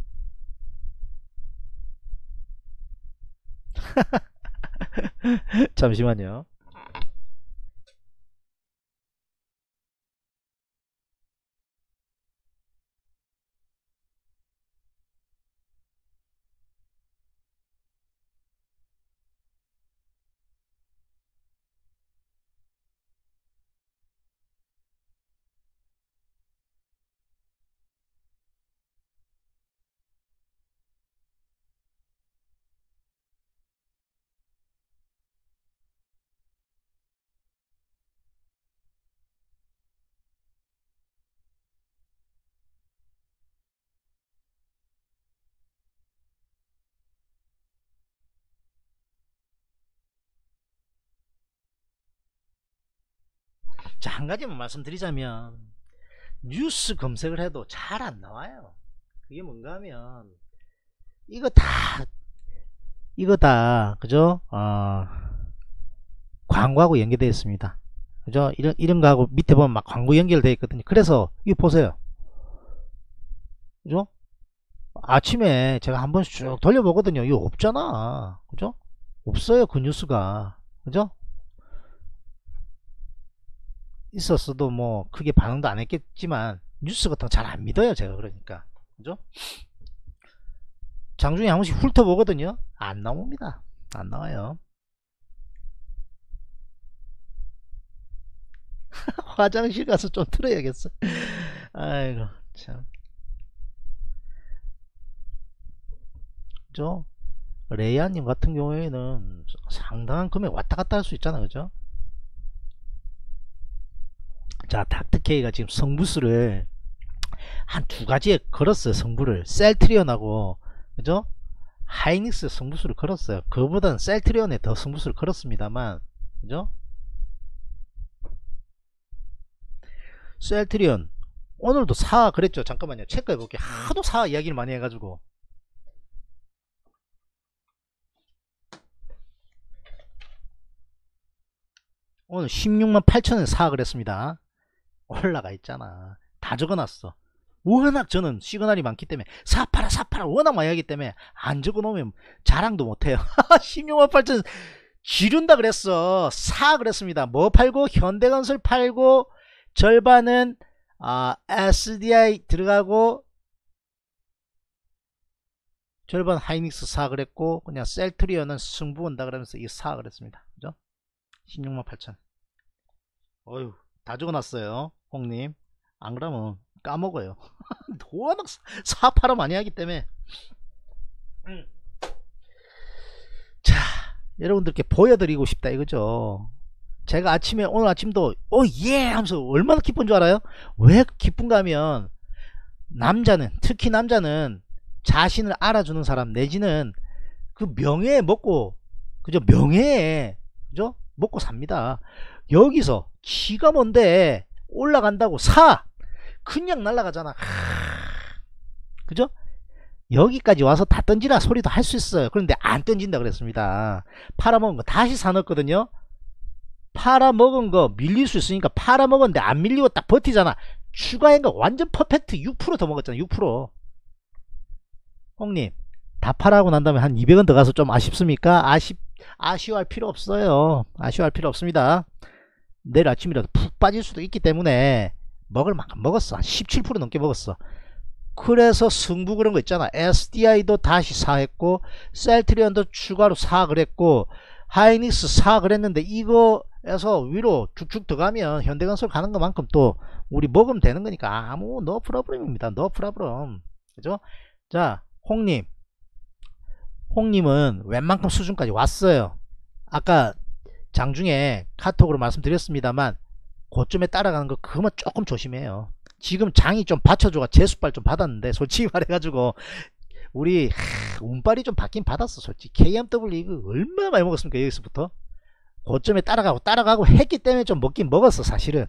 Speaker 2: 잠시만요 자, 한 가지만 말씀드리자면 뉴스 검색을 해도 잘 안 나와요. 그게 뭔가 하면 이거 다 이거 다 그죠? 어, 광고하고 연계되어 있습니다. 그죠? 이런 이런 거하고 밑에 보면 막 광고 연결되어 있거든요. 그래서 이거 보세요. 그죠? 아침에 제가 한 번씩 쭉 돌려보거든요. 이거 없잖아. 그죠? 없어요. 그 뉴스가. 그죠? 있었어도 뭐 크게 반응도 안 했겠지만 뉴스 같은 거 잘 안 믿어요. 제가 그러니까. 그죠? 장중에 한 번씩 훑어보거든요. 안 나옵니다. 안 나와요. 화장실 가서 좀 틀어야겠어. 아이고, 참. 그죠? 레이아님 같은 경우에는 상당한 금액 왔다 갔다 할 수 있잖아. 그죠? 자, 닥터케이가 지금 성부수를 한 두 가지에 걸었어요. 성부를. 셀트리온하고, 그죠? 하이닉스 성부수를 걸었어요. 그보다는 셀트리온에 더 성부수를 걸었습니다만, 그죠? 셀트리온. 오늘도 사 그랬죠. 잠깐만요. 체크해 볼게요. 하도 사 이야기를 많이 해가지고. 오늘 16만 8천원 사악을 했습니다. 올라가 있잖아. 다 적어놨어. 워낙 저는 시그널이 많기 때문에 사파라 사파라 워낙 많이 하기 때문에 안 적어놓으면 자랑도 못해요. 16만 8천 지른다 그랬어. 사 그랬습니다. 뭐 팔고 현대건설 팔고 절반은 아, SDI 들어가고 절반 하이닉스 사 그랬고 그냥 셀트리온은 승부 온다 그러면서 이사 그랬습니다. 그죠? 16만 8천. 어휴, 다 적어놨어요. 홍님. 안 그러면 까먹어요. 워낙 사파라 많이 하기 때문에. 음. 자, 여러분들께 보여드리고 싶다 이거죠. 제가 아침에 오늘 아침도 어예 하면서 얼마나 기쁜 줄 알아요? 왜 기쁜가 하면 남자는 특히 남자는 자신을 알아주는 사람 내지는 그 명예에 먹고 그죠 명예에 그죠 먹고 삽니다. 여기서 기가 뭔데 올라간다고 사 그냥 날라가잖아. 그죠? 여기까지 와서 다 던지라 소리도 할 수 있어요. 그런데 안 던진다 그랬습니다. 팔아먹은 거 다시 사놓거든요. 팔아먹은 거 밀릴 수 있으니까 팔아먹었는데 안 밀리고 딱 버티잖아. 추가한 거 완전 퍼펙트 6%더 먹었잖아. 6%. 홍님 다 팔고 난 다음에 한 200원 더 가서 좀 아쉽습니까? 아쉽 아쉬워할 필요 없어요. 아쉬워할 필요 없습니다. 내일 아침이라도 푹 빠질 수도 있기 때문에 먹을 만큼 먹었어. 한 17% 넘게 먹었어. 그래서 승부 그런 거 있잖아. SDI도 다시 샀고 셀트리온도 추가로 사 그랬고 하이닉스 사 그랬는데 이거에서 위로 쭉쭉 들어가면 현대건설 가는 것만큼 또 우리 먹으면 되는 거니까 아무 no problem입니다. no problem. 그죠? 자, 홍님. 홍님은 웬만큼 수준까지 왔어요. 아까 장중에 카톡으로 말씀드렸습니다만 고점에 따라가는 거 그것만 조금 조심해요. 지금 장이 좀 받쳐줘가 재수발 좀 받았는데 솔직히 말해가지고 우리 하, 운빨이 좀 받긴 받았어 솔직히. KMW 이거 얼마나 많이 먹었습니까 여기서부터? 고점에 따라가고 따라가고 했기 때문에 좀 먹긴 먹었어 사실은.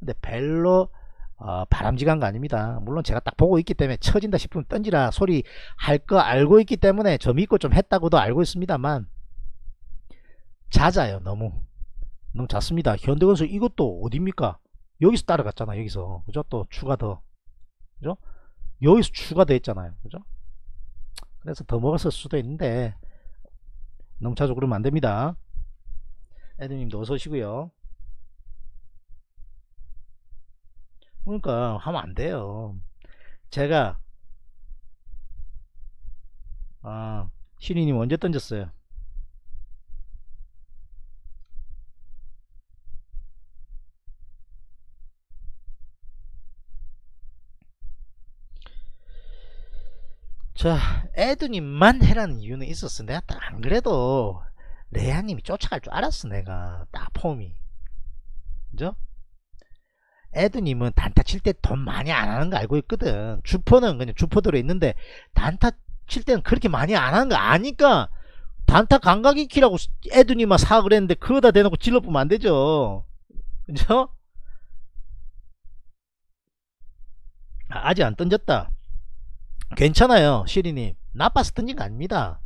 Speaker 2: 근데 별로 어, 바람직한 거 아닙니다. 물론 제가 딱 보고 있기 때문에 처진다 싶으면 던지라 소리 할 거 알고 있기 때문에 저 믿고 좀 했다고도 알고 있습니다만 잦아요 너무. 너무 잦습니다. 현대건설 이것도 어딥니까? 여기서 따라갔잖아 여기서. 그죠? 또 추가 더. 그죠? 여기서 추가돼 있잖아요. 그죠? 그래서 더 먹었을 수도 있는데 너무 자주 그러면 안됩니다. 애드님도 어서 오시고요. 그러니까 하면 안돼요. 제가 아 신이님 언제 던졌어요 자 에드님만 해라는 이유는 있었어. 내가 딱 안 그래도 레아님이 쫓아갈 줄 알았어 내가. 딱 폼이. 그죠? 에드님은 단타 칠 때 돈 많이 안 하는 거 알고 있거든. 주포는 그냥 주포대로 있는데 단타 칠 때는 그렇게 많이 안 하는 거 아니까 단타 감각 익히라고 에드님만 사 그랬는데 그거다 대놓고 질러보면 안 되죠. 그죠? 아, 아직 안 던졌다. 괜찮아요 시리님. 나빠서 던진 거 아닙니다.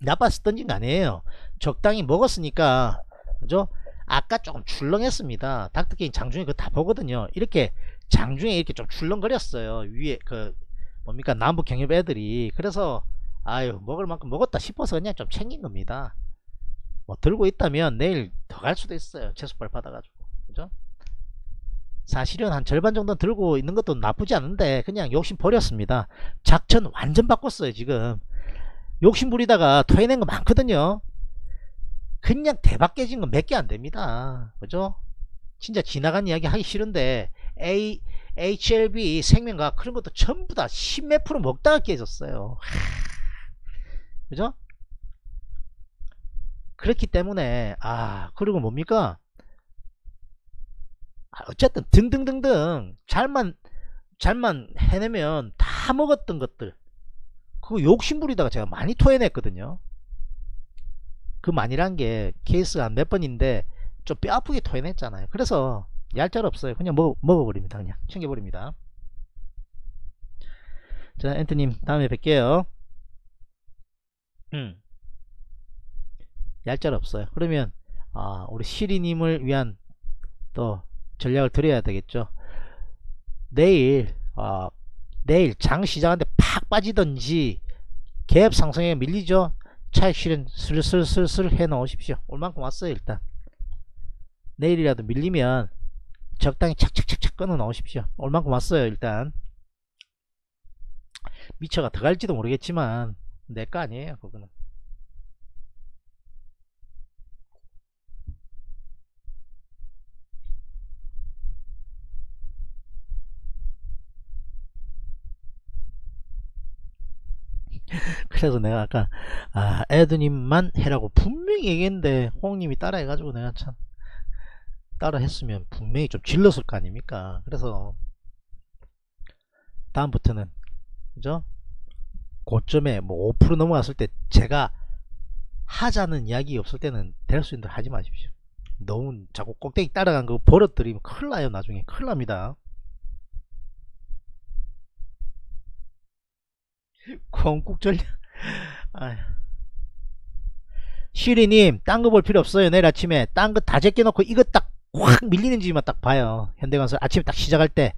Speaker 2: 나빠서 던진 거 아니에요. 적당히 먹었으니까 그죠? 아까 조금 출렁했습니다. 닥터게인 장중에 그거 다 보거든요. 이렇게 장중에 이렇게 좀 출렁거렸어요. 위에 그 뭡니까? 남북 경협 애들이. 그래서 아유 먹을 만큼 먹었다 싶어서 그냥 좀 챙긴 겁니다. 뭐 들고 있다면 내일 더 갈 수도 있어요. 채소발 받아가지고. 그죠 사실은 한 절반 정도 들고 있는 것도 나쁘지 않은데 그냥 욕심 버렸습니다. 작전 완전 바꿨어요 지금. 욕심 부리다가 토해낸 거 많거든요. 그냥 대박 깨진 건 몇 개 안 됩니다. 그죠? 진짜 지나간 이야기 하기 싫은데 A, HLB 생명과 그런 것도 전부 다 10몇 프로 먹다가 깨졌어요. 그죠? 그렇기 때문에 아 그리고 뭡니까? 아, 어쨌든 등등등등 잘만 잘만 해내면 다 먹었던 것들. 그거 욕심부리다가 제가 많이 토해냈거든요. 그 많이란 게 케이스가 몇 번인데 좀 뼈아프게 토해냈잖아요. 그래서 얄짤 없어요. 그냥 먹, 먹어버립니다 그냥. 챙겨버립니다. 자 엔트님 다음에 뵐게요. 음. 얄짤 없어요. 그러면 아, 우리 시리님을 위한 또 전략을 드려야 되겠죠. 내일 어, 내일 장 시작하는데 팍 빠지던지 갭 상승에 밀리죠. 차익 실현 슬슬슬슬 해 놓으십시오. 올만큼 왔어요 일단. 내일이라도 밀리면 적당히 착착착착 끊어 놓으십시오. 올만큼 왔어요 일단. 미쳐가 들어갈지도 모르겠지만 내 거 아니에요 그거는 그래서 내가 아까 아 에드님만 해라고 분명히 얘기했는데 홍님이 따라 해가지고 내가 참 따라 했으면 분명히 좀 질렀을 거 아닙니까? 그래서 다음부터는 그죠? 고점에 뭐 5% 넘어갔을 때 제가 하자는 이야기 없을 때는 될수 있는 대로 하지 마십시오. 너무 자꾸 꼭대기 따라간 거 버릇들이면 큰일 나요 나중에. 큰일 납니다 건국 전략 시리님 딴 거 볼 필요 없어요. 내일 아침에 딴 거 다 제껴놓고 이거 딱 확 밀리는지만 딱 봐요. 현대건설 아침에 딱 시작할 때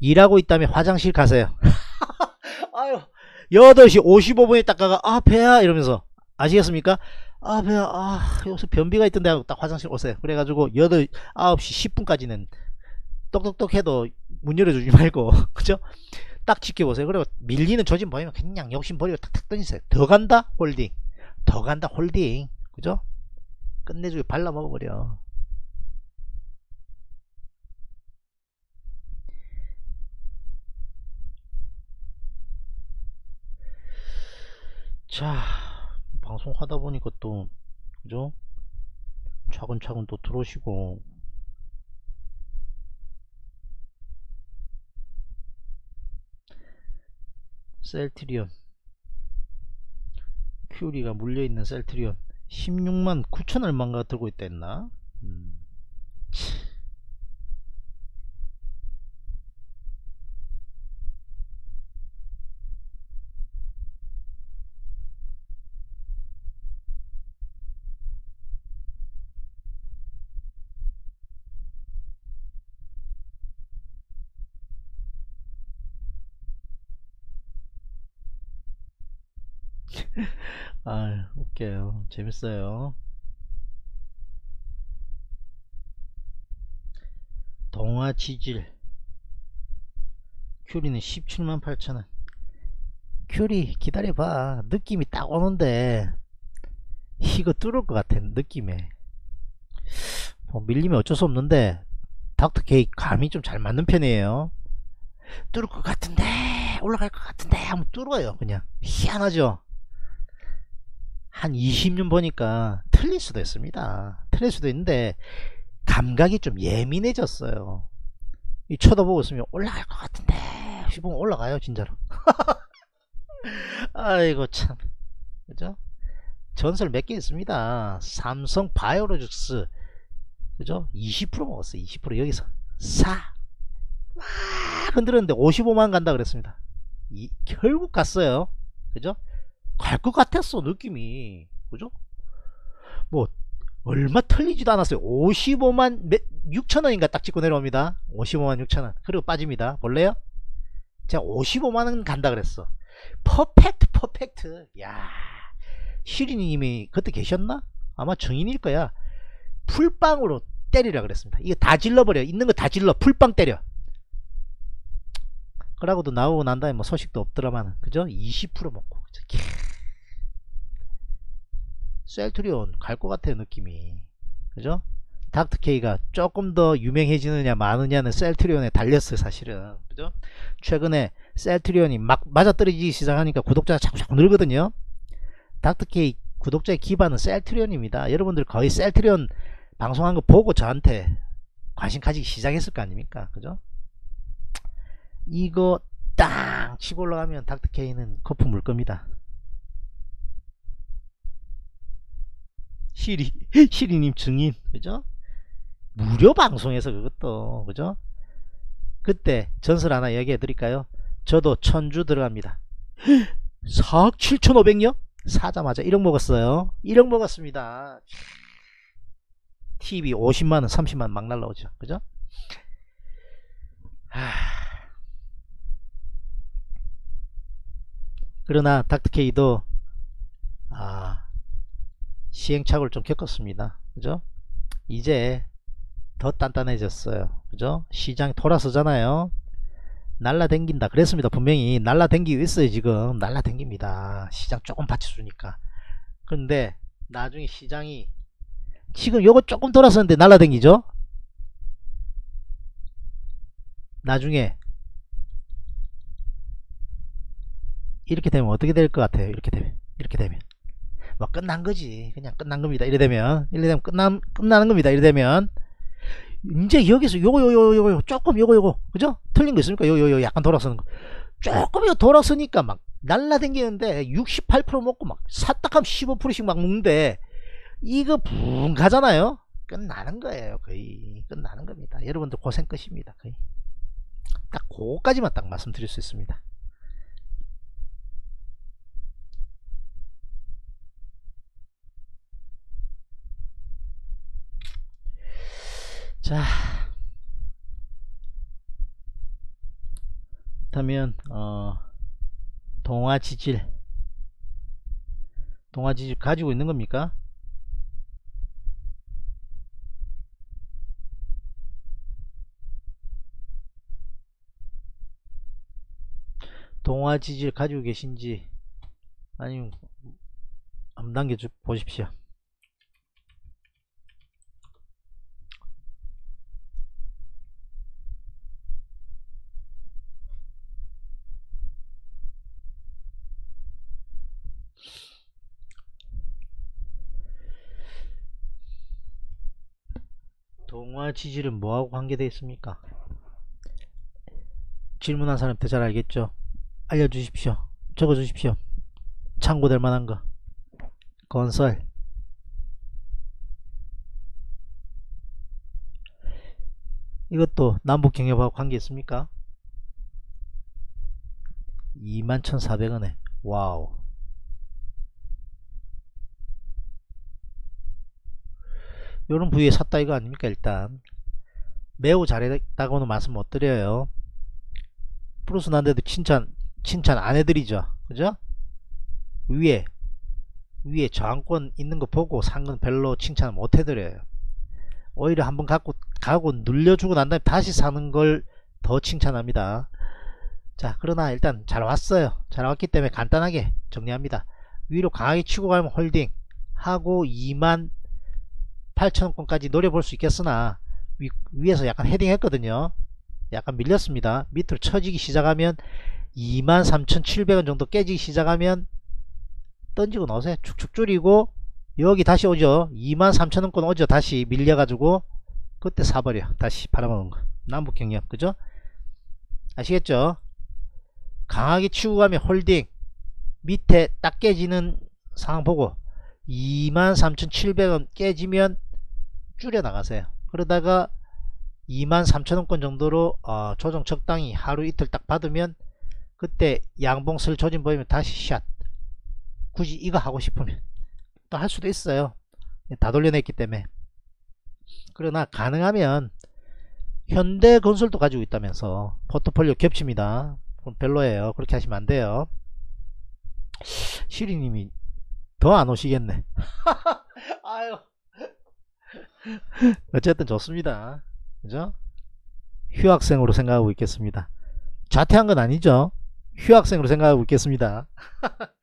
Speaker 2: 일하고 있다면 화장실 가세요. 아유 8시 55분에 딱 가가 아 배야! 이러면서. 아시겠습니까? 아 배야. 아 여기서 변비가 있던데 하고 딱 화장실 오세요. 그래가지고 8 9시 10분까지는 똑똑똑 해도 문 열어주지 말고. 그죠 딱 지켜보세요. 그리고 밀리는 조짐 보이면 그냥 욕심 버리고 탁탁 던지세요. 더 간다? 홀딩. 더 간다? 홀딩. 그죠? 끝내주고 발라 먹어버려. 자, 방송 하다 보니까 또, 그죠? 차근차근 또 들어오시고, 셀트리온. 큐리가 물려있는 셀트리온. 16만 9천 얼마인가 들고 있다 했나 음. 아 웃겨요 재밌어요. 동화 지질. 큐리는 17만 8천원. 큐리 기다려봐. 느낌이 딱 오는데. 이거 뚫을 것 같아 느낌에. 뭐 밀리면 어쩔 수 없는데. 닥터 케이 감이 좀 잘 맞는 편이에요. 뚫을 것 같은데. 올라갈 것 같은데. 한번 뚫어요 그냥. 희한하죠 한 20년 보니까 틀릴 수도 있습니다. 틀릴 수도 있는데 감각이 좀 예민해졌어요. 이 쳐다보고 있으면 올라갈 것 같은데 싶으면 올라가요 진짜로. 아이고 참 그죠? 전설 몇 개 있습니다. 삼성 바이오로직스 그죠? 20% 먹었어요. 20% 여기서 4막막 흔들었는데 55만 간다 그랬습니다. 이, 결국 갔어요. 그죠? 갈 것 같았어 느낌이 그죠? 뭐 얼마 털리지도 않았어요. 55만 6천원인가 딱 찍고 내려옵니다. 55만 6천원 그리고 빠집니다. 볼래요? 제가 55만원 간다 그랬어. 퍼펙트 퍼펙트 야 시리님이 그때 계셨나? 아마 증인일 거야. 풀빵으로 때리라 그랬습니다. 이거 다 질러버려. 있는 거 다 질러. 풀빵 때려. 그러고도 나오고 난 다음에 뭐 소식도 없더라만 그죠? 20% 먹고 그죠? 셀트리온 갈 것 같아요 느낌이 그죠? 닥터케이가 조금 더 유명해지느냐 마느냐는 셀트리온에 달렸어요 사실은 그죠? 최근에 셀트리온이 막 맞아떨어지기 시작하니까 구독자가 자꾸 자꾸 늘거든요 닥터케이 구독자의 기반은 셀트리온입니다 여러분들 거의 셀트리온 방송한 거 보고 저한테 관심 가지기 시작했을 거 아닙니까 그죠? 이거 땅 치고 올라가면 닥터케이는 거품 물 겁니다. 시리 시리님 증인 그죠? 무료 방송에서 그것도 그죠? 그때 전설 하나 얘기해 드릴까요? 저도 천주 들어갑니다. 4억 7천5백요? 사자마자 1억 먹었어요. 1억 먹었습니다. TV 50만원 30만원 막 날라오죠. 그죠? 하... 그러나 닥터케이도 아 시행착오를 좀 겪었습니다. 그죠? 이제 더 단단해졌어요. 그죠? 시장이 돌아서잖아요. 날라댕긴다. 그랬습니다. 분명히 날라댕기고 있어요. 지금 날라댕깁니다. 시장 조금 받쳐주니까. 근데 나중에 시장이 지금 요거 조금 돌아섰는데 날라댕기죠? 나중에 이렇게 되면 어떻게 될 것 같아요? 이렇게 되면. 이렇게 되면. 뭐 끝난 거지. 그냥 끝난 겁니다. 이래 되면. 이래 되면 끝남, 끝나는 겁니다. 이래 되면. 이제 여기서 요거 요거 요거 요거 조금 요거 요거. 그죠? 틀린 거 있습니까? 요요 요 약간 돌아서는 거. 조금 이거 돌아서니까 막 날라댕기는데 68% 먹고 막 사딱하면 15%씩 막 먹는데 이거 붕 가잖아요? 끝나는 거예요 거의. 끝나는 겁니다. 여러분들 고생 끝입니다 거의. 딱 그거까지만 딱 말씀드릴 수 있습니다 자 그렇다면 어, 동화지질 동화지질 가지고 있는 겁니까? 동화지질 가지고 계신지 아니면 한번 남겨 보십시오. 동화 지질은 뭐하고 관계되어 있습니까? 질문한 사람들 잘 알겠죠? 알려주십시오. 적어주십시오. 참고될 만한 거. 건설. 이것도 남북 경협하고 관계 있습니까? 21,400원에 와우 이런 부위에 샀다 이거 아닙니까 일단? 매우 잘했다고는 말씀 못 드려요. 플러스 난데도 칭찬 칭찬 안 해드리죠. 그죠? 위에 위에 저항권 있는 거 보고 산 건 별로 칭찬 못 해드려요. 오히려 한번 갖고 가고 눌려주고 난 다음에 다시 사는 걸 더 칭찬합니다. 자 그러나 일단 잘 왔어요. 잘 왔기 때문에 간단하게 정리합니다. 위로 강하게 치고 가면 홀딩 하고 2만 8천원권까지 노려볼 수 있겠으나 위, 위에서 약간 헤딩 했거든요. 약간 밀렸습니다. 밑으로 쳐지기 시작하면 23,700원 정도 깨지기 시작하면 던지고 나오세요. 축축 줄이고 여기 다시 오죠. 23,000원권 오죠. 다시 밀려가지고 그때 사버려. 다시 팔아먹은 거. 남북경협 그죠? 아시겠죠? 강하게 치고 가면 홀딩. 밑에 딱 깨지는 상황 보고 23,700원 깨지면 줄여 나가세요. 그러다가 23,000원권 정도로 어, 조정 적당히 하루 이틀 딱 받으면 그때 양봉슬 조짐 보이면 다시 샷. 굳이 이거 하고 싶으면 또 할 수도 있어요. 다 돌려냈기 때문에. 그러나 가능하면 현대건설도 가지고 있다면서 포트폴리오 겹칩니다. 별로예요. 그렇게 하시면 안 돼요. 시리님이 더 안 오시겠네. 아유 어쨌든 좋습니다. 그죠? 휴학생으로 생각하고 있겠습니다. 자퇴한 건 아니죠? 휴학생으로 생각하고 있겠습니다.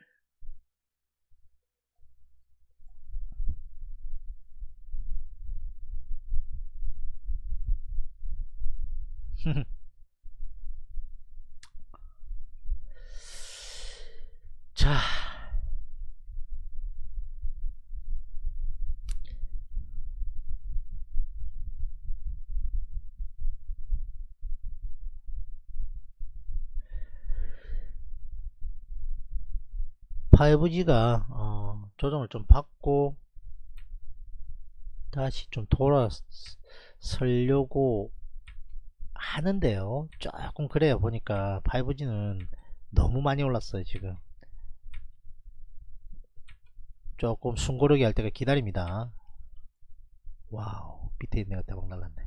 Speaker 2: 자 5G가 어, 조정을 좀 받고 다시 좀 돌아서려고 하는데요. 조금 그래요. 보니까 5G는 너무 많이 올랐어요 지금. 조금 숨고르기 할 때가 기다립니다. 와우 밑에 있는 애가 대박 날랐네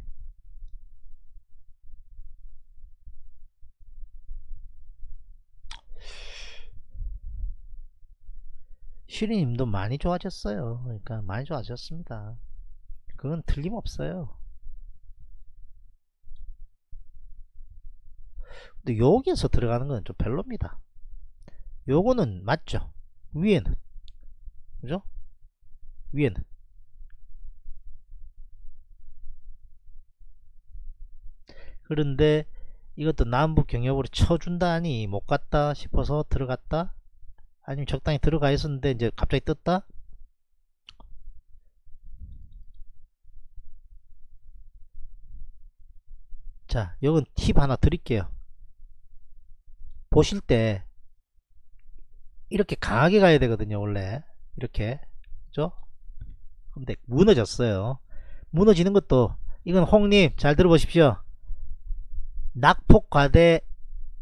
Speaker 2: 시리님도 많이 좋아졌어요. 그러니까 많이 좋아졌습니다. 그건 틀림없어요. 근데 여기에서 들어가는 건 좀 별로입니다. 요거는 맞죠? 위에는. 그죠? 위에는. 그런데 이것도 남북 경협으로 쳐준다니 못 갔다 싶어서 들어갔다 아니면 적당히 들어가 있었는데 이제 갑자기 떴다? 자 여긴 팁 하나 드릴게요. 보실 때 이렇게 강하게 가야 되거든요 원래. 이렇게. 그죠? 근데 무너졌어요. 무너지는 것도 이건 홍님 잘 들어보십시오. 낙폭 과대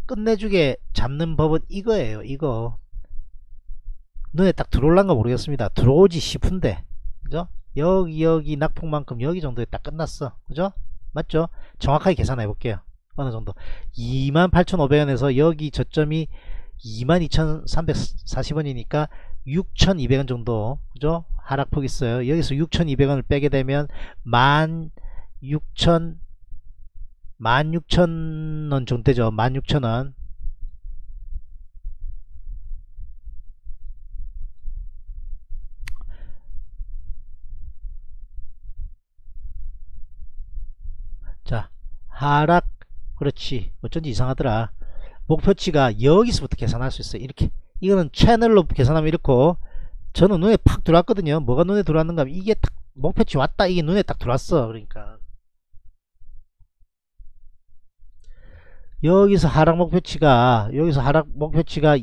Speaker 2: 끝내주게 잡는 법은 이거예요 이거 눈에 딱 들어올란가 모르겠습니다. 들어오지 싶은데. 그죠? 여기 여기 낙폭만큼 여기 정도에 딱 끝났어. 그죠? 맞죠? 정확하게 계산해 볼게요. 어느 정도. 28,500원에서 여기 저점이 22,340원이니까 6,200원 정도. 그죠? 하락폭 있어요. 여기서 6,200원을 빼게 되면 16,000 16,000원 정도 되죠. 16,000원 자 하락 그렇지. 어쩐지 이상하더라. 목표치가 여기서부터 계산할 수 있어요. 이렇게. 이거는 채널로 계산하면 이렇고 저는 눈에 팍 들어왔거든요. 뭐가 눈에 들어왔는가 하면 이게 딱 목표치 왔다. 이게 눈에 딱 들어왔어. 그러니까. 여기서 하락 목표치가 여기서 하락 목표치가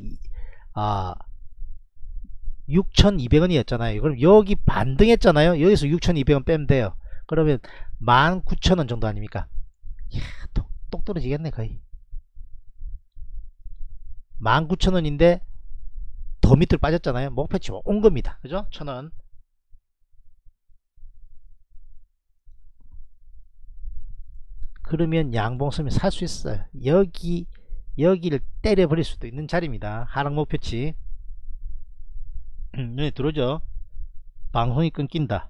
Speaker 2: 아 6,200원이었잖아요. 그럼 여기 반등했잖아요. 여기서 6,200원 빼면 돼요. 그러면 19,000원 정도 아닙니까? 이야, 똑, 똑 떨어지겠네 거의. 19,000원인데 더 밑으로 빠졌잖아요. 목표치 온 겁니다. 그죠? 1,000원. 그러면 양봉 쓰면 살수 있어요. 여기 여기를 때려 버릴 수도 있는 자리입니다. 하락 목표치. 눈에 들어오죠? 방송이 끊긴다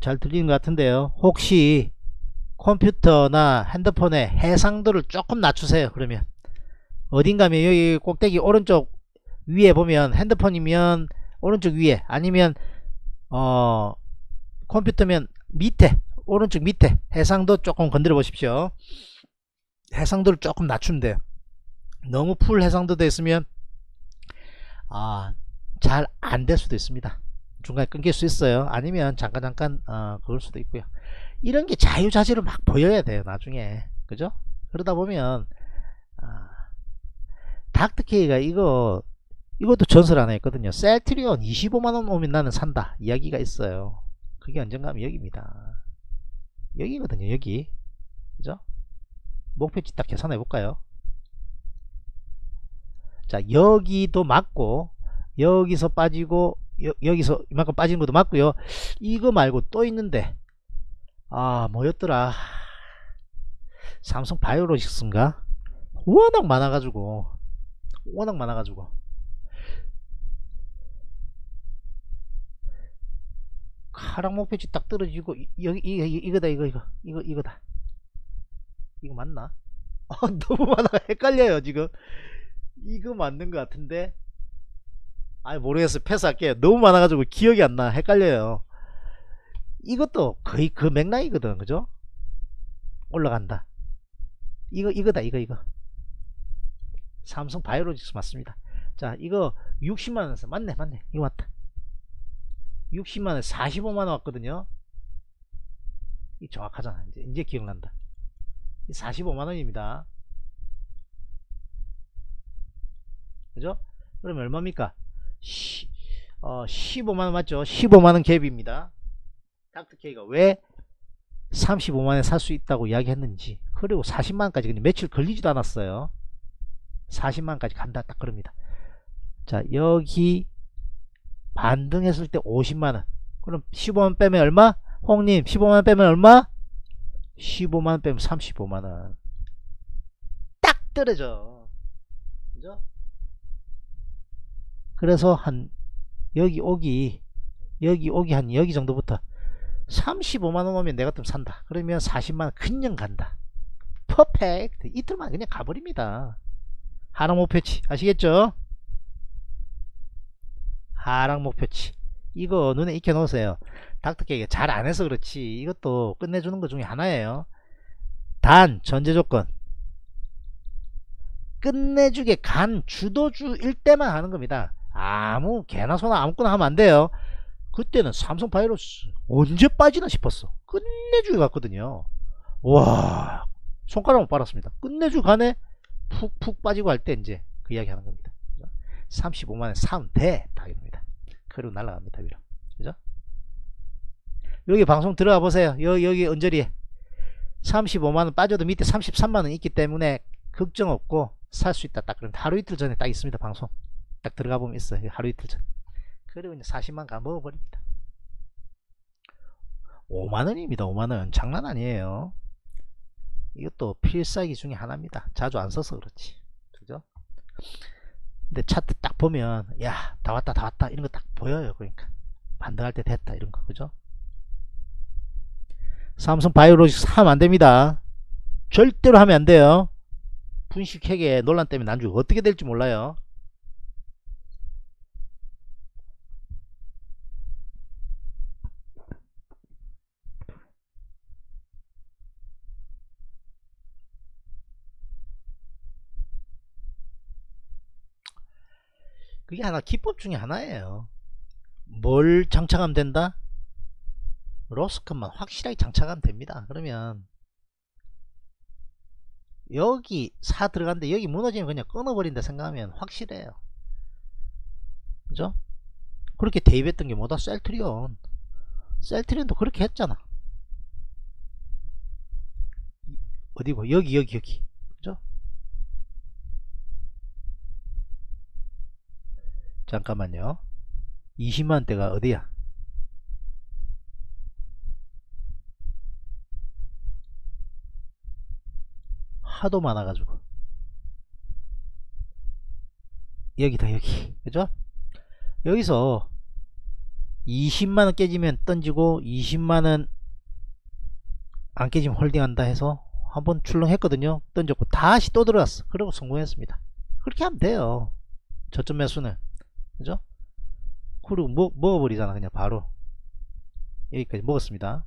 Speaker 2: 잘 들리는 것 같은데요. 혹시 컴퓨터나 핸드폰의 해상도를 조금 낮추세요 그러면. 어딘가면 여기 꼭대기 오른쪽 위에 보면 핸드폰이면 오른쪽 위에 아니면 어 컴퓨터면 밑에 오른쪽 밑에 해상도 조금 건드려 보십시오. 해상도를 조금 낮추면 돼요. 너무 풀 해상도 됐으면 아, 잘 안 될 수도 있습니다 중간에 끊길 수 있어요. 아니면 잠깐 잠깐 어, 그럴 수도 있고요. 이런 게 자유자재로 막 보여야 돼요 나중에. 그죠? 그러다 보면 아, 닥터케이가 이거 이것도 전설 하나 했거든요. 셀트리온 25만원 오면 나는 산다. 이야기가 있어요. 그게 언젠가 하면 여기입니다. 여기거든요 여기. 그죠? 목표치 딱 계산해 볼까요? 자 여기도 맞고 여기서 빠지고 여, 여기서 이만큼 빠지는 것도 맞고요. 이거 말고 또 있는데. 아 뭐였더라? 삼성 바이오로직스인가? 워낙 많아가지고. 워낙 많아가지고. 하락 목표치 딱 떨어지고 이- 여기 이거 이거다 이거 이거. 이거 이거다. 이거 맞나? 아, 너무 많아. 헷갈려요 지금. 이거 맞는 것 같은데 아이 모르겠어요 패스할게요 너무 많아가지고 기억이 안 나. 헷갈려요. 이것도 거의 그 맥락이거든. 그죠? 올라간다. 이거 이거다. 이거 이거. 삼성 바이오로직스 맞습니다. 자 이거 60만원에서 맞네 맞네. 이거 맞다. 60만원 45만원 왔거든요. 이 정확하잖아. 이제, 이제 기억난다. 45만원입니다. 그죠? 그러면 얼마입니까? 시, 어, 15만원 맞죠? 15만원 갭입니다. 닥터케이가 왜 35만원에 살 수 있다고 이야기했는지. 그리고 40만원까지 근데 며칠 걸리지도 않았어요. 40만원까지 간다 딱 그럽니다. 자 여기 반등했을 때 50만원 그럼 15만원 빼면 얼마? 홍님 15만원 빼면 얼마? 15만원 빼면 35만원 딱 떨어져. 그죠? 그래서 한 여기 오기 여기 오기 한 여기 정도부터 35만원 오면 내가 좀 산다. 그러면 40만원 그냥 간다. 퍼펙트. 이틀만 그냥 가버립니다. 하락 목표치. 아시겠죠? 하락 목표치. 이거 눈에 익혀 놓으세요. 닥터케이가 잘 안해서 그렇지. 이것도 끝내주는 것 중에 하나예요. 단 전제조건. 끝내주게 간 주도주일 때만 하는 겁니다 아무 개나 소나 아무거나 하면 안 돼요. 그때는 삼성 바이러스 언제 빠지나 싶었어. 끝내주게 갔거든요. 와 손가락 못 빨았습니다. 끝내주 간에 푹푹 빠지고 할 때 이제 그 이야기 하는 겁니다. 35만원 사면 돼! 딱입니다. 그리고 날라갑니다 위로. 그죠? 여기 방송 들어가 보세요. 여기, 여기 언저리에. 35만원 빠져도 밑에 33만원 있기 때문에 걱정 없고 살 수 있다. 딱 그럼 하루 이틀 전에 딱 있습니다 방송 딱 들어가 보면 있어요. 하루 이틀 전. 그리고 이제 40만 가 먹어버립니다. 5만원입니다 5만원. 장난 아니에요. 이것도 필살기 중에 하나입니다. 자주 안 써서 그렇지. 그죠? 근데 차트 딱 보면 야 다 왔다 다 왔다 이런 거 딱 보여요 그러니까. 반등할 때 됐다 이런 거. 그죠? 삼성 바이오로직스 하면 안 됩니다. 절대로 하면 안 돼요. 분식회계 논란 때문에 난주 어떻게 될지 몰라요 그게 하나 기법 중에 하나예요. 뭘 장착하면 된다? 로스컷만 확실하게 장착하면 됩니다. 그러면 여기 사 들어갔는데 여기 무너지면 그냥 끊어버린다 생각하면 확실해요. 그죠? 그렇게 대입했던 게 뭐다? 셀트리온. 셀트리온도 그렇게 했잖아. 어디고 여기 여기 여기 그죠 잠깐만요. 20만대가 어디야? 하도 많아가지고. 여기다 여기. 그죠? 여기서 20만원 깨지면 던지고 20만원 안 깨지면 홀딩한다 해서 한번 출렁했거든요. 던졌고 다시 또 들어갔어. 그리고 성공했습니다. 그렇게 하면 돼요. 저점 매수는 그죠? 그리고 먹, 먹어버리잖아 그냥 바로. 여기까지 먹었습니다.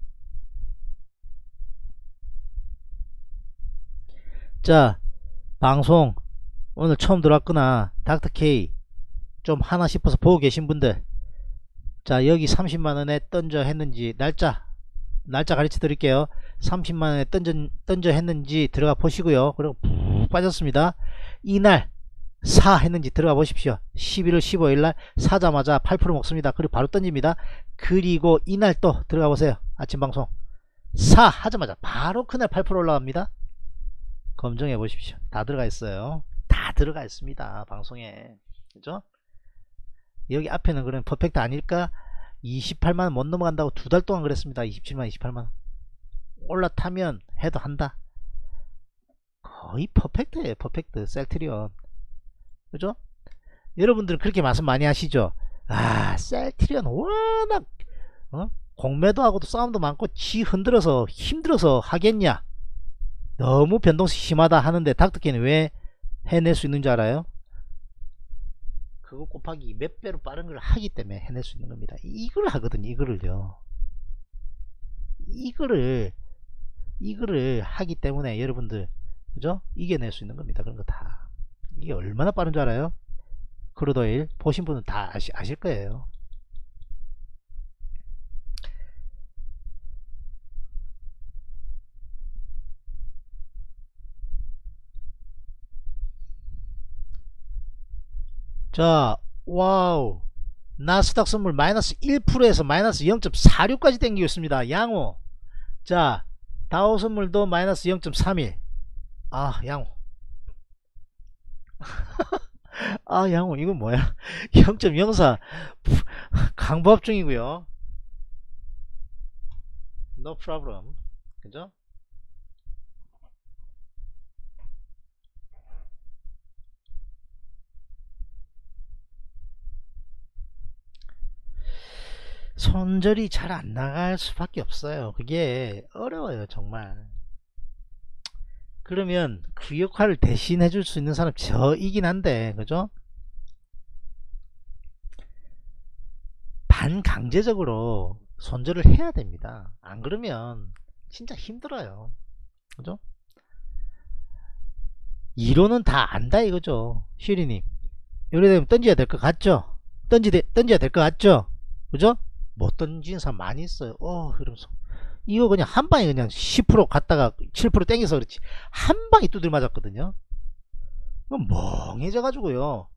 Speaker 2: 자 방송 오늘 처음 들어왔거나. 닥터케이 좀 하나 싶어서 보고 계신 분들. 자 여기 30만원에 던져 했는지 날짜 날짜 가르쳐 드릴게요. 30만원에 던져, 던져 했는지 들어가 보시고요. 그리고 푹 빠졌습니다. 이날 사 했는지 들어가 보십시오 11월 15일날 사자마자 8% 먹습니다 그리고 바로 던집니다 그리고 이날 또 들어가 보세요 아침 방송 4 하자마자 바로 그날 8% 올라갑니다. 검증해 보십시오. 다 들어가 있어요. 다 들어가 있습니다. 방송에. 그죠? 여기 앞에는 그러면 퍼펙트 아닐까? 28만원 못 넘어간다고 두 달 동안 그랬습니다. 27만원, 28만원. 올라타면 해도 한다. 거의 퍼펙트예요. 퍼펙트. 셀트리온. 그죠? 여러분들은 그렇게 말씀 많이 하시죠? 아, 셀트리온 워낙, 어? 공매도 하고도 싸움도 많고, 지 흔들어서, 힘들어서 하겠냐? 너무 변동성이 심하다 하는데, 닥터케는 왜 해낼 수 있는 줄 알아요? 그거 곱하기 몇 배로 빠른 걸 하기 때문에 해낼 수 있는 겁니다. 이걸 하거든요. 이거를요. 이거를 이거를 하기 때문에 여러분들 그죠? 이겨낼 수 있는 겁니다. 그런 거 다. 이게 얼마나 빠른 줄 알아요? 크루도일 보신 분은 다 아시, 아실 거예요. 자, wow. 나스닥 선물 마이너스 1%에서 마이너스 0.46까지 땡기고 있습니다. 양호. 자, 다우 선물도 마이너스 0.31. 아, 양호. 아, 양호. 이건 뭐야? 0.04 강보합 중이고요. No problem. 그죠? 손절이 잘 안 나갈 수밖에 없어요. 그게 어려워요, 정말. 그러면 그 역할을 대신해 줄 수 있는 사람 저이긴 한데, 그죠? 반강제적으로 손절을 해야 됩니다. 안 그러면 진짜 힘들어요. 그죠? 이론은 다 안다 이거죠. 시리님. 이래 되면 던져야 될 것 같죠? 던지, 던져야 될 것 같죠? 그죠? 못 던지는 사람 많이 있어요. 어, 이러면서. 이거 그냥 한 방에 그냥 10% 갔다가 7% 땡겨서 그렇지. 한 방에 두들 맞았거든요. 멍해져 가지고요.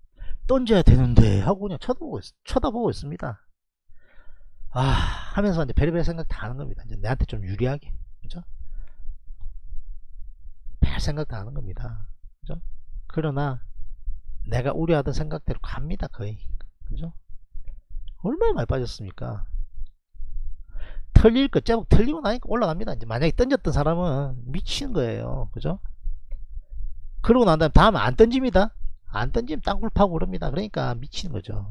Speaker 2: 던져야 되는데 하고 그냥 쳐다보고, 있, 쳐다보고 있습니다. 아, 하면서 이제 별의별 생각 다 하는 겁니다. 이제 내한테 좀 유리하게. 그죠? 별 생각 다 하는 겁니다. 그죠? 그러나, 내가 우려하던 생각대로 갑니다, 거의. 그죠? 얼마나 많이 빠졌습니까? 털릴 거 제목 털리고 나니까 올라갑니다. 이제 만약에 던졌던 사람은 미치는 거예요. 그죠? 그러고 난 다음에 다음에 안 던집니다. 안 던지면 땅굴 파고 그럽니다. 그러니까 미치는 거죠.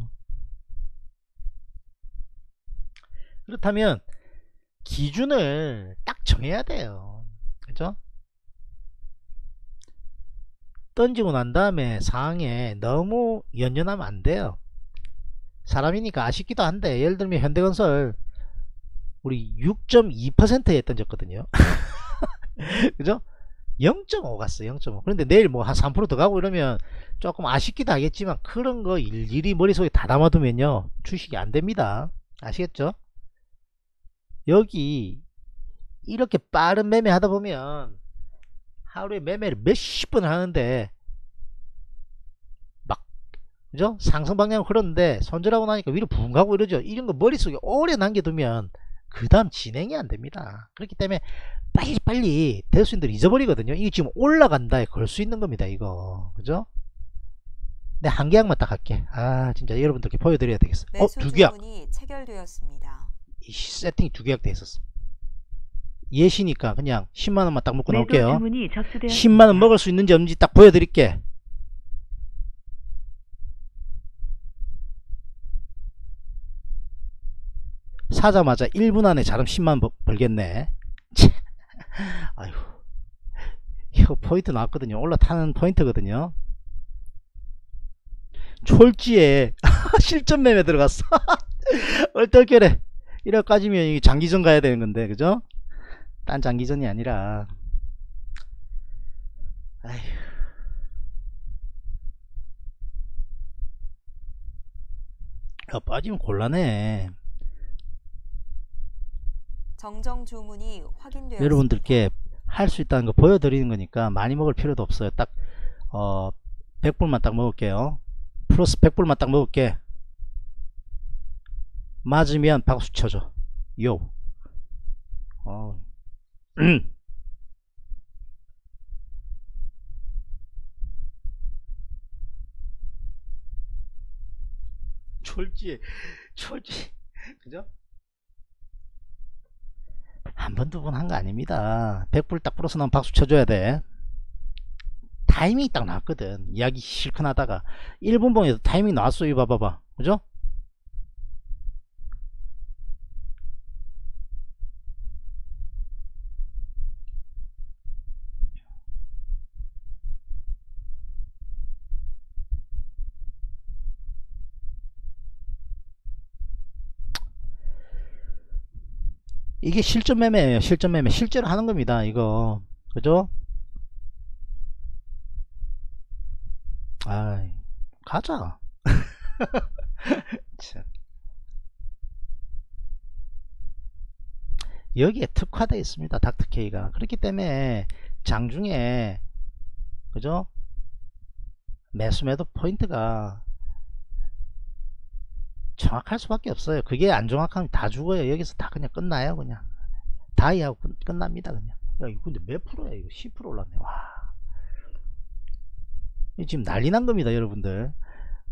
Speaker 2: 그렇다면 기준을 딱 정해야 돼요. 그죠? 던지고 난 다음에 상황에 너무 연연하면 안 돼요. 사람이니까 아쉽기도 한데 예를 들면 현대건설 우리 6.2%에 던졌거든요. 그죠? 0.5 갔어 0.5 그런데 내일 뭐 한 3%더 가고 이러면 조금 아쉽기도 하겠지만 그런 거 일일이 머릿속에 다 담아두면요 주식이 안됩니다. 아시겠죠? 여기 이렇게 빠른 매매 하다 보면 하루에 매매를 몇십 번을 하는데 그죠? 상승 방향으로 흐르는데 손절하고 나니까 위로 붕 가고 이러죠. 이런 거 머릿속에 오래 남겨두면 그 다음 진행이 안 됩니다. 그렇기 때문에 빨리 빨리 될수 있는 대로 잊어버리거든요. 이게 지금 올라간다에 걸 수 있는 겁니다. 이거 그죠? 네, 한 계약만 딱 할게. 아, 진짜 여러분들께 보여드려야 되겠어. 어, 두 계약.
Speaker 3: 체결되었습니다.
Speaker 2: 이 세팅이 두 계약 돼 있었어. 예시니까 그냥 10만원만 딱 먹고 나올게요. 10만원 먹을 수 있는지 없는지 딱 보여드릴게. 사자마자 1분 안에 자름 10만 벌겠네. 아유 이거 포인트 나왔거든요. 올라타는 포인트거든요. 촐지에 실전 매매 들어갔어. 얼떨결에 이래까지면 장기전 가야 되는 건데 그죠? 딴 장기전이 아니라. 아휴. 야, 빠지면 곤란해
Speaker 3: 정정 주문이 확인되었습니다.
Speaker 2: 여러분들께 할 수 있다는 거 보여드리는 거니까 많이 먹을 필요도 없어요. 딱 어, 100불만 딱 먹을게요. 플러스 100불만 딱 먹을게. 맞으면 박수 쳐줘. 요. 어, 졸지 졸지 그죠? 한 번 두 번 한 거 아닙니다. 100불 딱 플러스 나면 박수 쳐줘야 돼. 타이밍이 딱 나왔거든. 이야기 실컷 하다가. 1분 봉에도 타이밍 나왔어 이거 봐봐봐. 그죠? 이게 실전 매매예요 실전 매매. 실제로 하는 겁니다 이거. 그죠? 아이 가자. 참. 여기에 특화되어 있습니다 닥터케이가. 그렇기 때문에 장중에 그죠? 매수매도 포인트가 정확할 수밖에 없어요. 그게 안 정확하면 다 죽어요. 여기서 다 그냥 끝나요. 그냥 다이하고 끝, 끝납니다. 그냥. 야 이거 근데 몇 프로야 이거 10% 올랐네. 와. 지금 난리 난 겁니다. 여러분들.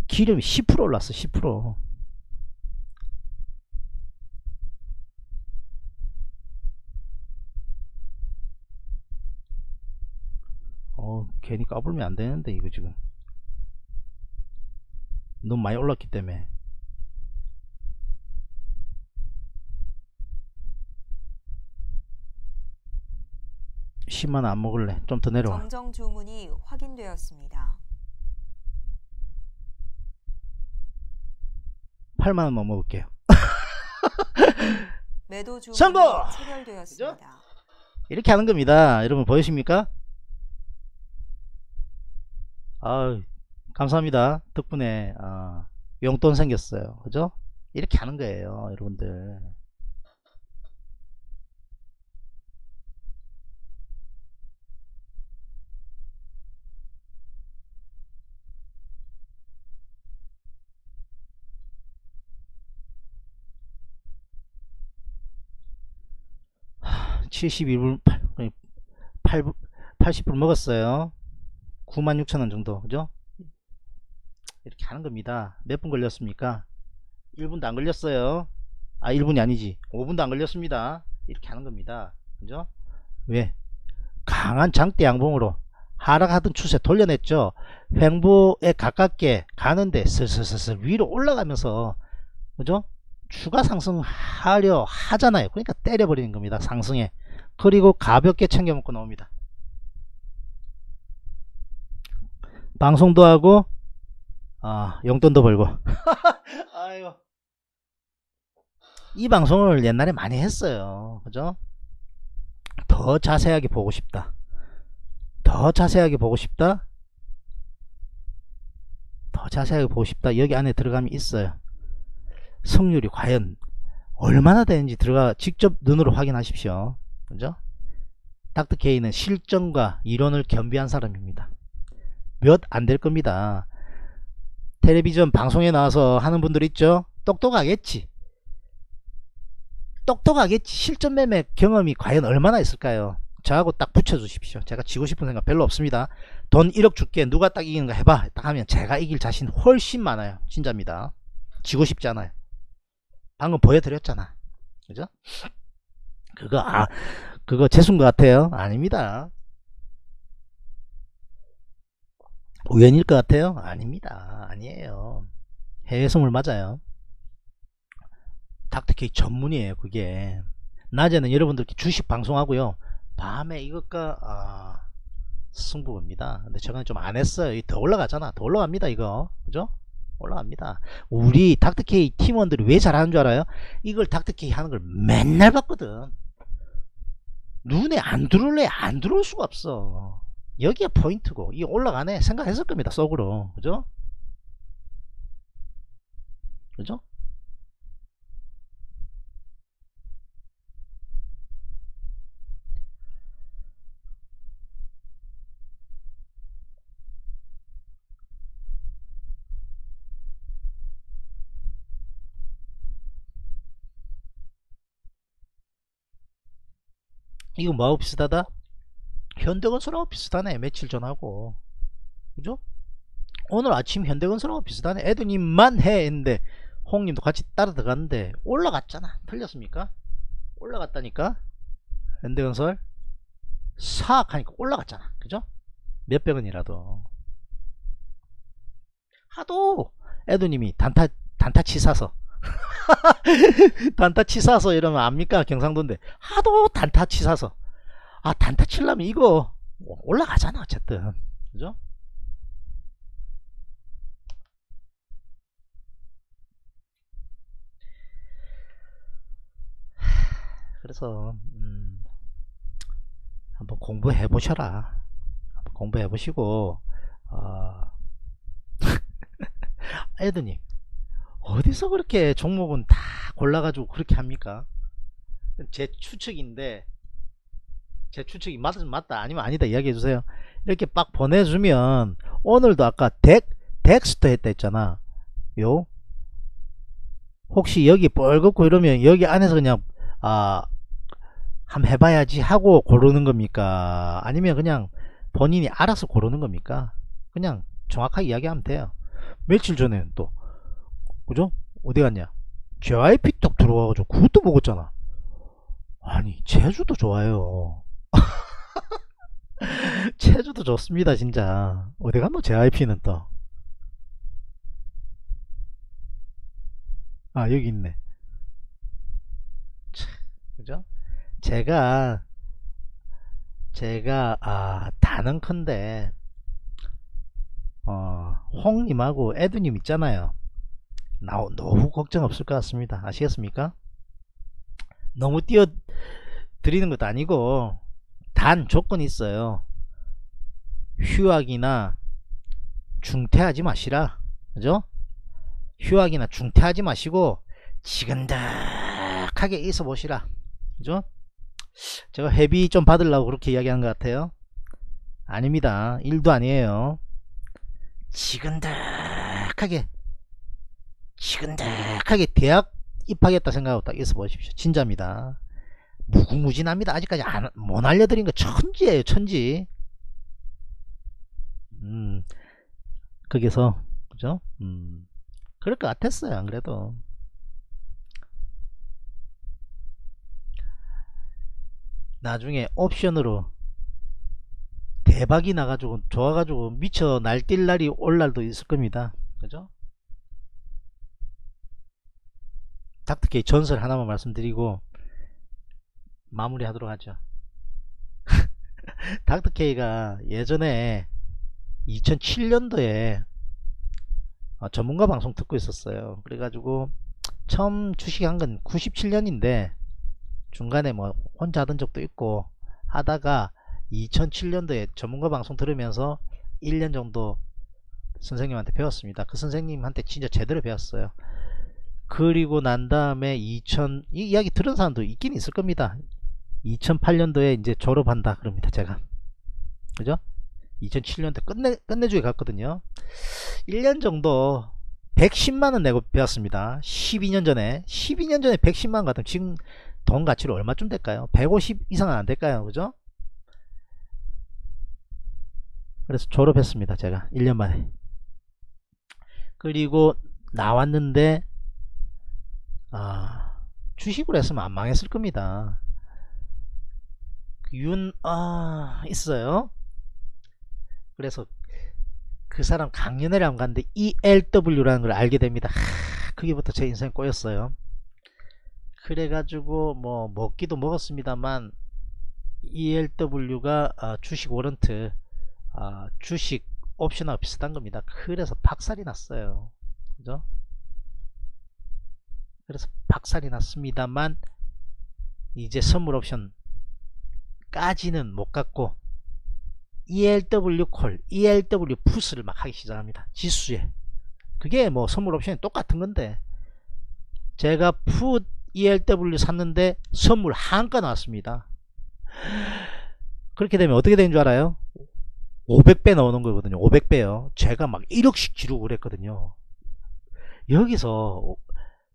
Speaker 2: 기름이 10% 올랐어. 10%. 어 괜히 까불면 안 되는데 이거 지금 너무 많이 올랐기 때문에 10만원 안 먹을래. 좀 더 내려와.
Speaker 3: 정정 주문이 확인되었습니다.
Speaker 2: 8만 원만 먹을게요.
Speaker 3: 매도 주문이
Speaker 2: 성공!
Speaker 3: 체결되었습니다.
Speaker 2: 이렇게 하는 겁니다. 여러분 보이십니까? 아 감사합니다. 덕분에 어, 용돈 생겼어요. 그죠? 이렇게 하는 거예요 여러분들 하, 71불 8, 8, 80불 먹었어요. 96,000원 정도 그죠? 이렇게 하는 겁니다. 몇 분 걸렸습니까? 1분도 안 걸렸어요. 아 1분이 아니지. 5분도 안 걸렸습니다. 이렇게 하는 겁니다. 그죠? 왜? 강한 장대 양봉으로 하락하던 추세 돌려냈죠. 횡보에 가깝게 가는데 슬슬슬슬 위로 올라가면서 그죠 추가 상승하려 하잖아요. 그러니까 때려버리는 겁니다 상승에. 그리고 가볍게 챙겨 먹고 나옵니다. 방송도 하고 아 용돈도 벌고. 아유 이 방송을 옛날에 많이 했어요. 그죠? 더 자세하게 보고 싶다. 더 자세하게 보고 싶다. 더 자세하게 보고 싶다. 여기 안에 들어가면 있어요 성률이 과연 얼마나 되는지 들어가 직접 눈으로 확인하십시오. 그죠? 닥터 K는 실전과 이론을 겸비한 사람입니다. 몇 안 될 겁니다. 텔레비전 방송에 나와서 하는 분들 있죠? 똑똑하겠지. 똑똑하겠지. 실전 매매 경험이 과연 얼마나 있을까요? 저하고 딱 붙여 주십시오. 제가 지고 싶은 생각 별로 없습니다. 돈 1억 줄게. 누가 딱 이기는 거 해봐. 딱 하면 제가 이길 자신 훨씬 많아요. 진짜입니다. 지고 싶지 않아요 방금 보여드렸잖아. 그죠? 그거 아 그거 재수인 것 같아요. 아닙니다. 우연일 것 같아요. 아닙니다. 아니에요. 해외 선물 맞아요. 닥터케이 전문이에요 그게. 낮에는 여러분들께 주식 방송하고요. 밤에 이것과 아, 승부입니다. 근데 저건 좀 안 했어요. 더 올라가잖아. 더 올라갑니다 이거. 그죠 올라갑니다. 우리 닥터케이 팀원들이 왜 잘하는 줄 알아요? 이걸 닥터케이 하는 걸 맨날 봤거든. 눈에 안 들어올래? 안 들어올 수가 없어. 여기가 포인트고 이 올라가네 생각했을 겁니다 속으로. 그죠? 그죠 이거 뭐하고 비슷하다? 현대건설하고 비슷하네 며칠 전하고 그죠? 오늘 아침 현대건설하고 비슷하네 애드님만 해 했는데 홍님도 같이 따라 들어갔는데 올라갔잖아 틀렸습니까? 올라갔다니까 현대건설 사악하니까 올라갔잖아 그죠? 몇 백 원이라도 하도 애드님이 단타 단타 치 사서 단타 치사서 이러면 압니까? 경상도인데. 하도 단타 치사서. 아 단타 칠라면 이거 올라가잖아 어쨌든. 그죠? 그래서 음, 한번 공부해 보셔라. 공부해 보시고 어, 애드님 어디서 그렇게 종목은 다 골라가지고 그렇게 합니까? 제 추측인데 제 추측이 맞으면 맞다 아니면 아니다 이야기해 주세요. 이렇게 빡 보내주면 오늘도 아까 덱 덱스터 했다 했잖아. 요? 혹시 여기 뻘겋고 이러면 여기 안에서 그냥 아 한번 해봐야지 하고 고르는 겁니까? 아니면 그냥 본인이 알아서 고르는 겁니까? 그냥 정확하게 이야기하면 돼요. 며칠 전에 또 그죠? 어디 갔냐? JYP 딱 들어와가지고 그것도 먹었잖아. 아니 제주도 좋아요. 제주도 좋습니다 진짜. 어디 갔노 JYP는 또? 아 여기 있네. 참, 그죠? 제가 제가 아 다는컨대 어 홍님하고 에드님 있잖아요 나 너무 걱정 없을 것 같습니다. 아시겠습니까? 너무 띄워 드리는 것도 아니고 단 조건이 있어요. 휴학이나 중퇴하지 마시라. 그죠? 휴학이나 중퇴하지 마시고 지근덕하게 있어 보시라. 그죠? 제가 회비 좀 받으려고 그렇게 이야기한 것 같아요. 아닙니다. 일도 아니에요. 지근덕하게 지근덕하게 대학 입학했다 생각하고 딱 있어 보십시오. 진짜입니다. 무궁무진합니다. 아직까지 안, 못 알려드린 거 천지예요 천지. 음 거기서 그죠? 음 그럴 것 같았어요 안 그래도. 나중에 옵션으로 대박이 나가지고 좋아가지고 미쳐 날뛸 날이 올 날도 있을 겁니다. 그죠 닥터케이 전설 하나만 말씀드리고 마무리 하도록 하죠 닥터케이가 예전에 2007년도에 어, 전문가 방송 듣고 있었어요 그래가지고 처음 주식한 건 97년인데 중간에 뭐 혼자 하던 적도 있고 하다가 2007년도에 전문가 방송 들으면서 1년 정도 선생님한테 배웠습니다. 그 선생님한테 진짜 제대로 배웠어요. 그리고 난 다음에 2000, 이 이야기 들은 사람도 있긴 있을 겁니다. 2008년도에 이제 졸업한다 그럽니다. 제가. 그죠? 2007년도 끝내, 끝내주게 갔거든요. 1년 정도 110만원 내고 배웠습니다. 12년 전에. 12년 전에 110만원 같으면 지금 돈 가치로 얼마쯤 될까요? 150 이상은 안 될까요? 그죠? 그래서 졸업했습니다. 제가 1년 만에. 그리고 나왔는데 아, 주식으로 했으면 안 망했을 겁니다. 윤, 아, 있어요. 그래서 그 사람 강연회를 한 갔는데 ELW라는 걸 알게 됩니다. 하, 그게부터 제 인생 꼬였어요. 그래가지고 뭐 먹기도 먹었습니다만 ELW가 아, 주식 워런트 아, 주식 옵션하고 비슷한 겁니다. 그래서 박살이 났어요. 그죠? 그래서 박살이 났습니다만 이제 선물 옵션까지는 못 갖고 ELW 콜, ELW 푸스를 막 하기 시작합니다. 지수에. 그게 뭐 선물 옵션이 똑같은 건데 제가 푸 ELW 샀는데 선물 한가 나왔습니다. 그렇게 되면 어떻게 되는 줄 알아요? 500배 나오는 거거든요. 500배요. 제가 막 1억씩 지르고 그랬거든요. 여기서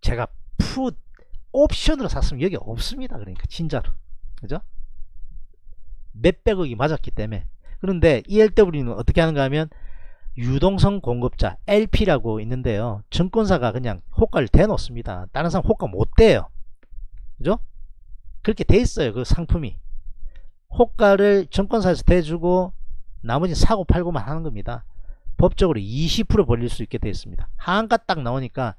Speaker 2: 제가 풋 옵션으로 샀으면 여기 없습니다. 그러니까 진짜로. 그죠? 몇백억이 맞았기 때문에. 그런데 ELW는 어떻게 하는가 하면 유동성 공급자 LP라고 있는데요. 증권사가 그냥 호가를 대놓습니다. 다른 사람 호가 못 대요. 그죠? 그렇게 돼 있어요 그 상품이. 호가를 증권사에서 대주고 나머지 사고 팔고만 하는 겁니다. 법적으로 20% 벌릴 수 있게 되어 있습니다. 하한가 딱 나오니까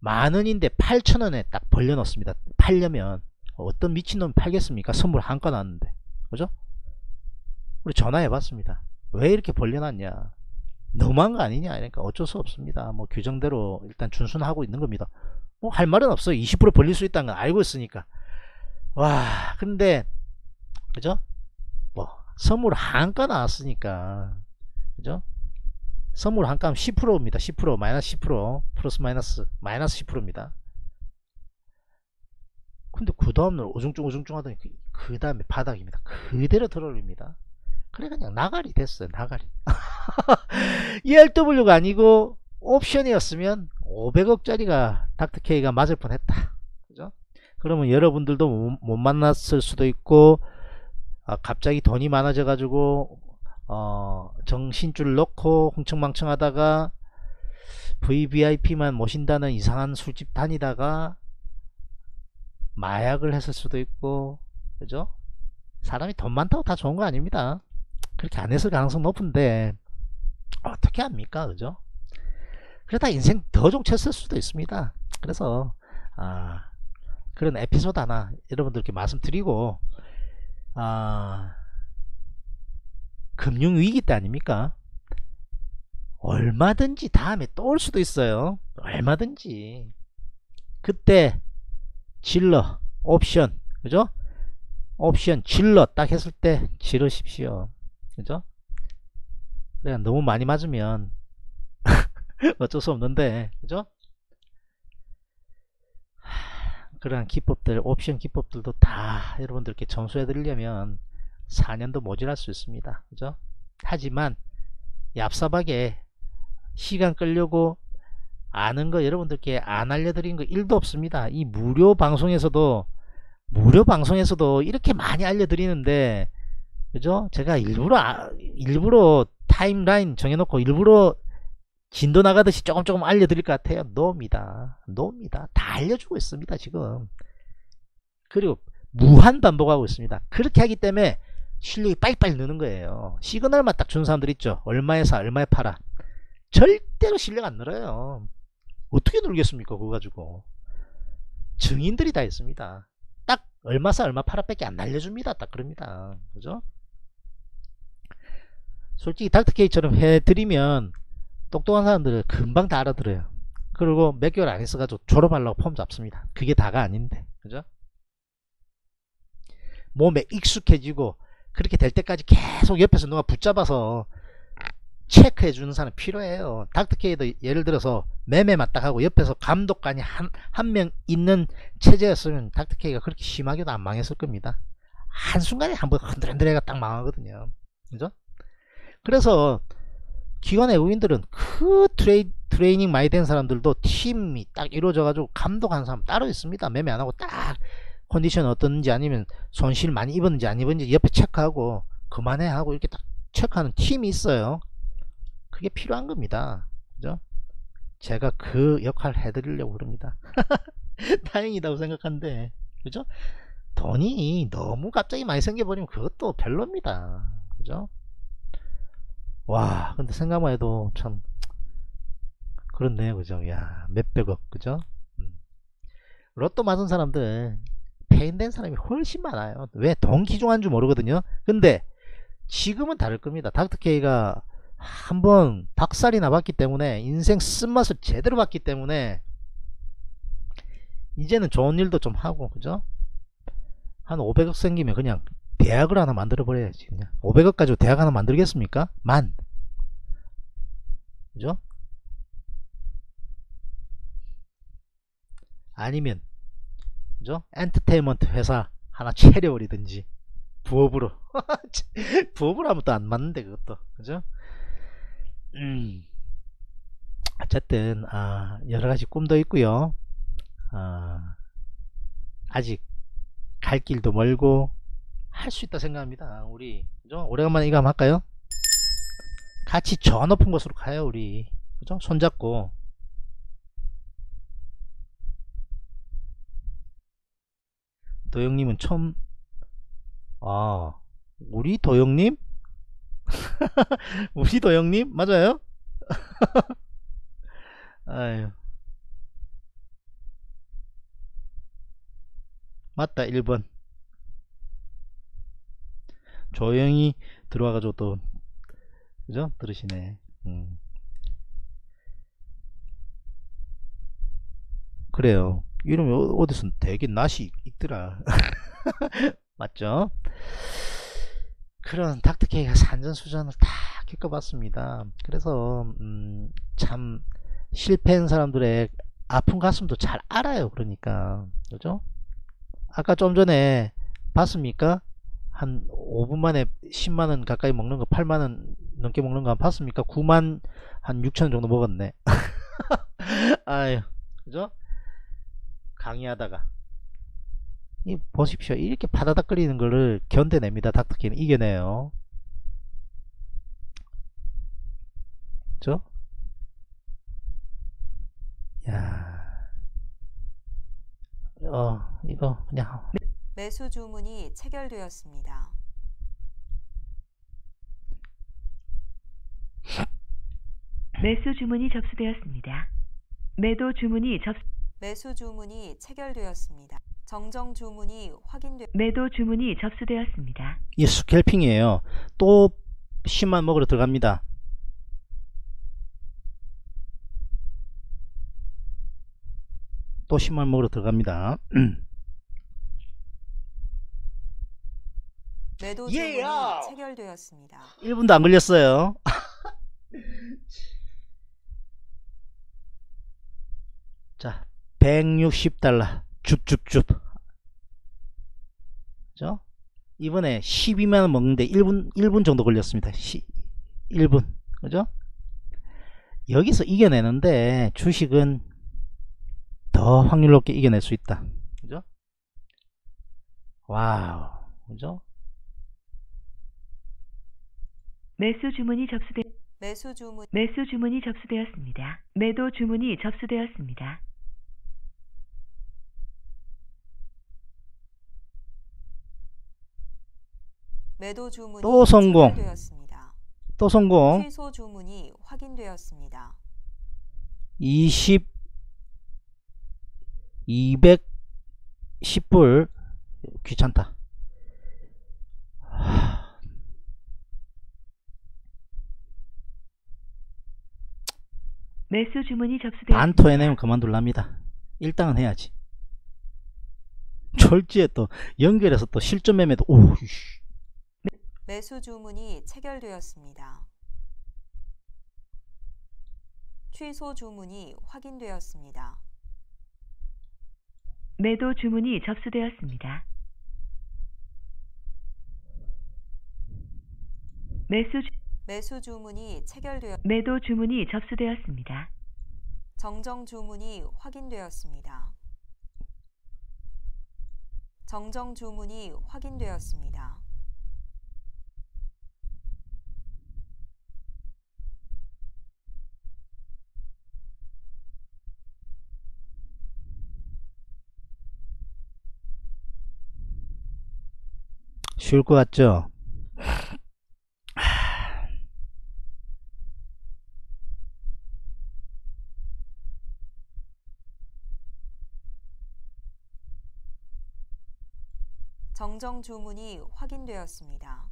Speaker 2: 만원인데 8천원에 딱 벌려놓습니다. 팔려면 어떤 미친놈이 팔겠습니까? 선물 한가 나왔는데. 그죠? 우리 전화해 봤습니다. 왜 이렇게 벌려놨냐? 너무한 거 아니냐? 그러니까 어쩔 수 없습니다. 뭐 규정대로 일단 준순하고 있는 겁니다. 뭐 할 말은 없어요. 20% 벌릴 수 있다는 걸 알고 있으니까. 와 근데 그죠? 뭐 선물 한가 나왔으니까. 그죠 선물 한가하면 10%입니다. 10% 마이너스 10% 플러스 마이너스 마이너스 10%입니다. 근데 그 다음날 우중충 우중충 하더니 그, 그 다음에 바닥입니다. 그대로 들어올립니다. 그래 그냥 나가리 됐어요. 나가리. ERW가 아니고 옵션이었으면 500억짜리가 닥터케이가 맞을 뻔했다. 그죠? 그러면 여러분들도 못, 못 만났을 수도 있고 아, 갑자기 돈이 많아져 가지고 어, 정신줄 놓고 흥청망청 하다가 VVIP만 모신다는 이상한 술집 다니다가 마약을 했을 수도 있고 그죠? 사람이 돈 많다고 다 좋은 거 아닙니다. 그렇게 안 했을 가능성 높은데 어떻게 합니까 그죠? 그러다 인생 더 종쳤을 수도 있습니다. 그래서 아 그런 에피소드 하나 여러분들께 말씀드리고 아 금융위기 때 아닙니까? 얼마든지 다음에 또 올 수도 있어요. 얼마든지. 그때 질러 옵션. 그죠? 옵션 질러 딱 했을 때 지르십시오. 그죠? 그래 너무 많이 맞으면 어쩔 수 없는데. 그죠? 그러한 기법들 옵션 기법들도 다 여러분들께 전수해 드리려면 4년도 모자랄 수 있습니다. 그죠? 하지만 얍삽하게 시간 끌려고 아는 거 여러분들께 안 알려드린 거 1도 없습니다. 이 무료 방송에서도 무료 방송에서도 이렇게 많이 알려드리는데 그죠? 제가 일부러 아, 일부러 타임라인 정해놓고 일부러 진도 나가듯이 조금 조금 알려드릴 것 같아요. 노입니다. 노입니다. 다 알려주고 있습니다 지금. 그리고 무한 반복하고 있습니다. 그렇게 하기 때문에 실력이 빨리빨리 느는 거예요. 시그널만 딱준 사람들 있죠. 얼마에 사 얼마에 팔아. 절대로 실력 안 늘어요. 어떻게 늘겠습니까 그거 가지고. 증인들이 다 있습니다. 딱 얼마 사 얼마 팔아 밖에 안 날려줍니다. 딱 그럽니다. 그죠? 솔직히 닥터케이처럼 해드리면 똑똑한 사람들은 금방 다 알아들어요. 그리고 몇 개월 안 있어가지고 졸업하려고 폼 잡습니다. 그게 다가 아닌데. 그죠? 몸에 익숙해지고 그렇게 될 때까지 계속 옆에서 누가 붙잡아서 체크해 주는 사람 필요해요. 닥터케이도 예를 들어서 매매만 딱 하고 옆에서 감독관이 한 한 명 있는 체제였으면 닥터케이가 그렇게 심하게도 안 망했을 겁니다. 한순간에 한 번 흔들흔들해가 딱 망하거든요. 그죠? 그래서 기관 외국인들은 그 트레이, 트레이닝 많이 된 사람들도 팀이 딱 이루어져 가지고 감독하는 사람 따로 있습니다. 매매 안 하고 딱 컨디션 어떤지 아니면 손실 많이 입었는지 안 입었는지 옆에 체크하고 그만해 하고 이렇게 딱 체크하는 팀이 있어요. 그게 필요한 겁니다. 그죠? 제가 그 역할을 해드리려고 그럽니다. 다행이다고 생각하는데. 그죠? 돈이 너무 갑자기 많이 생겨버리면 그것도 별로입니다. 그죠? 와 근데 생각만 해도 참 그렇네요. 그죠? 야 몇백억. 그죠? 음. 로또 맞은 사람들 폐인된 사람이 훨씬 많아요. 왜? 돈 기종한 줄 모르거든요. 근데 지금은 다를 겁니다. 닥터케이가 한번 박살이 나봤기 때문에 인생 쓴맛을 제대로 봤기 때문에 이제는 좋은 일도 좀 하고 그죠? 한 500억 생기면 그냥 대학을 하나 만들어 버려야지 그냥. 500억 가지고 대학 하나 만들겠습니까? 만. 그죠? 아니면 그죠? 엔터테인먼트 회사 하나 차려버리든지. 부업으로. 부업으로 하면 또 안 맞는데 그것도. 그죠? 음. 어쨌든 아 여러가지 꿈도 있고요. 아 아직 갈 길도 멀고 할 수 있다 생각합니다. 우리 그죠? 오래간만에 이거 한번 할까요? 같이 저 높은 곳으로 가요 우리. 그죠? 손잡고 도영님은 처음 아 우리 도영님? 우리 도영님? 맞아요? 아유 맞다 1번 조용히 들어와가지고 또 그죠? 들으시네 음. 그래요 이름이 어- 어디서 되게 낯이 있더라 맞죠? 그런 닥터케이가 산전수전을 다 겪어봤습니다 그래서 음, 참 실패한 사람들의 아픈 가슴도 잘 알아요 그러니까 그죠? 아까 좀 전에 봤습니까? 한 5분 만에 10만원 가까이 먹는 거 8만원 넘게 먹는 거 봤습니까? 9만 한 6천원 정도 먹었네 아유 그죠? 강의하다가. 이 보십시오. 이렇게 바다닥거리는 거를 견뎌냅니다. 닥터키는. 이겨내요. 그죠? 야. 어, 이거 그냥.
Speaker 3: 매수 주문이 체결되었습니다.
Speaker 4: 매수 주문이 접수되었습니다. 매도 주문이 접
Speaker 3: 매수 주문이 체결되었습니다. 정정 주문이 확인되
Speaker 4: 매도 주문이 접수되었습니다.
Speaker 2: 이 스캘핑이에요. 또 10만 먹으러 들어갑니다. 또 10만 먹으러 들어갑니다.
Speaker 3: 매도
Speaker 1: Yeah.
Speaker 3: 주문이 체결되었습니다.
Speaker 2: 1분도 안 걸렸어요. 자, 160달러. 줍줍줍. 그죠? 이번에 12만원 먹는데 1분, 1분 정도 걸렸습니다. 시, 1분. 그죠? 여기서 이겨내는데 주식은 더 확률 높게 이겨낼 수 있다. 그죠? 와우. 그죠?
Speaker 4: 매수 주문이 접수되
Speaker 3: 매수 주문
Speaker 4: 매수 주문이 접수되었습니다. 매도 주문이 접수되었습니다.
Speaker 3: 매도 주문이
Speaker 2: 또 성공.
Speaker 3: 체결되었습니다.
Speaker 2: 또 성공.
Speaker 3: 취소 주문이 확인되었습니다.
Speaker 2: 20 210불 귀찮다 하,
Speaker 4: 매수 주문이 접수되었습니다.
Speaker 2: 반토 해내면 그만둘랍니다 일당은 해야지 철지에 또 연결해서 또 실전 매매도 오 이씨.
Speaker 3: 매수 주문이 체결되었습니다. 취소 주문이 확인되었습니다.
Speaker 4: 매도 주문이 접수되었습니다. 매수 주-
Speaker 3: 매수 주문이 체결되어
Speaker 4: 매도 주문이 접수되었습니다.
Speaker 3: 정정 주문이 확인되었습니다. 정정 주문이 확인되었습니다.
Speaker 2: 쉬울 것 같죠
Speaker 3: 정정 주문이 확인되었습니다.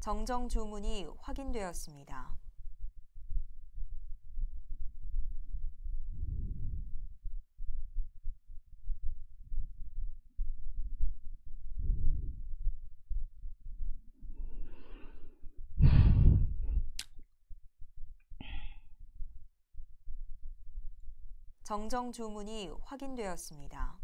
Speaker 3: 정정 주문이 확인되었습니다. 정정 주문이 확인되었습니다.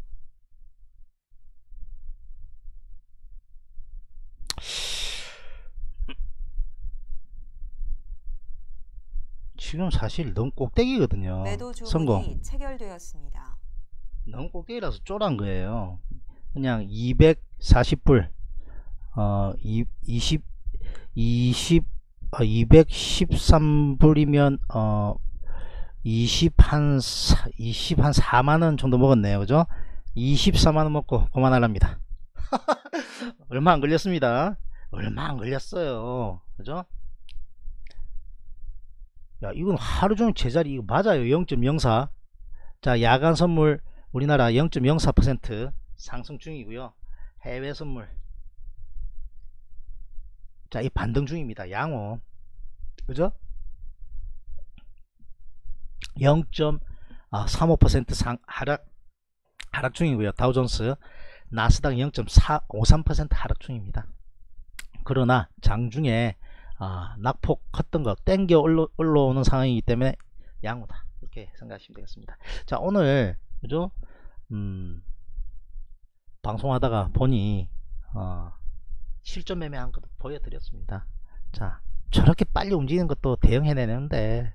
Speaker 2: 지금 사실 너무 꼭대기거든요.
Speaker 3: 매도 주문이
Speaker 2: 성공.
Speaker 3: 체결되었습니다.
Speaker 2: 너무 꼭대기라서 쫄한 거예요. 그냥 240불, 어, 이- 20, 20, 어, 213불이면, 어, 20 한, 20한 4만 원 정도 먹었네요. 그죠? 24만 원 먹고 그만하랍니다. 얼마 안 걸렸습니다. 얼마 안 걸렸어요. 그죠? 야, 이건 하루 종일 제자리, 이거 맞아요. 0.04. 자, 야간 선물 우리나라 0.04% 상승 중이고요. 해외 선물 자, 이 반등 중입니다. 양호. 그죠? 0.35%상 하락 하락 중이고요. 다우존스 나스닥 0.453% 하락 중입니다. 그러나 장중에 아, 낙폭 컸던 거 땡겨 올라, 올라오는 상황이기 때문에 양호다. 이렇게 생각하시면 되겠습니다. 자, 오늘 그죠? 음, 방송하다가 보니 어, 실전 매매한 것도 보여드렸습니다. 자, 저렇게 빨리 움직이는 것도 대응해내는데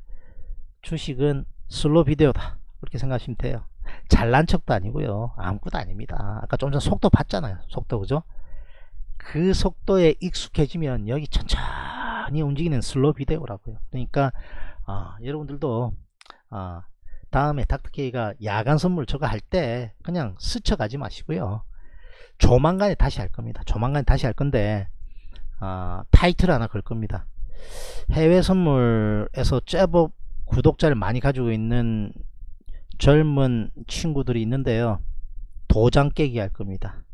Speaker 2: 주식은 슬로 비디오다. 그렇게 생각하시면 돼요. 잘난 척도 아니고요. 아무것도 아닙니다. 아까 좀 전 속도 봤잖아요. 속도 그죠? 그 속도에 익숙해지면 여기 천천히 움직이는 슬로 비디오라고요. 그러니까 아, 여러분들도 아, 다음에 닥터케이가 야간 선물 저거 할 때 그냥 스쳐가지 마시고요. 조만간에 다시 할 겁니다. 조만간에 다시 할 건데 아, 타이틀 하나 걸 겁니다. 해외 선물에서 제법 구독자를 많이 가지고 있는 젊은 친구들이 있는데요. 도장 깨기 할 겁니다.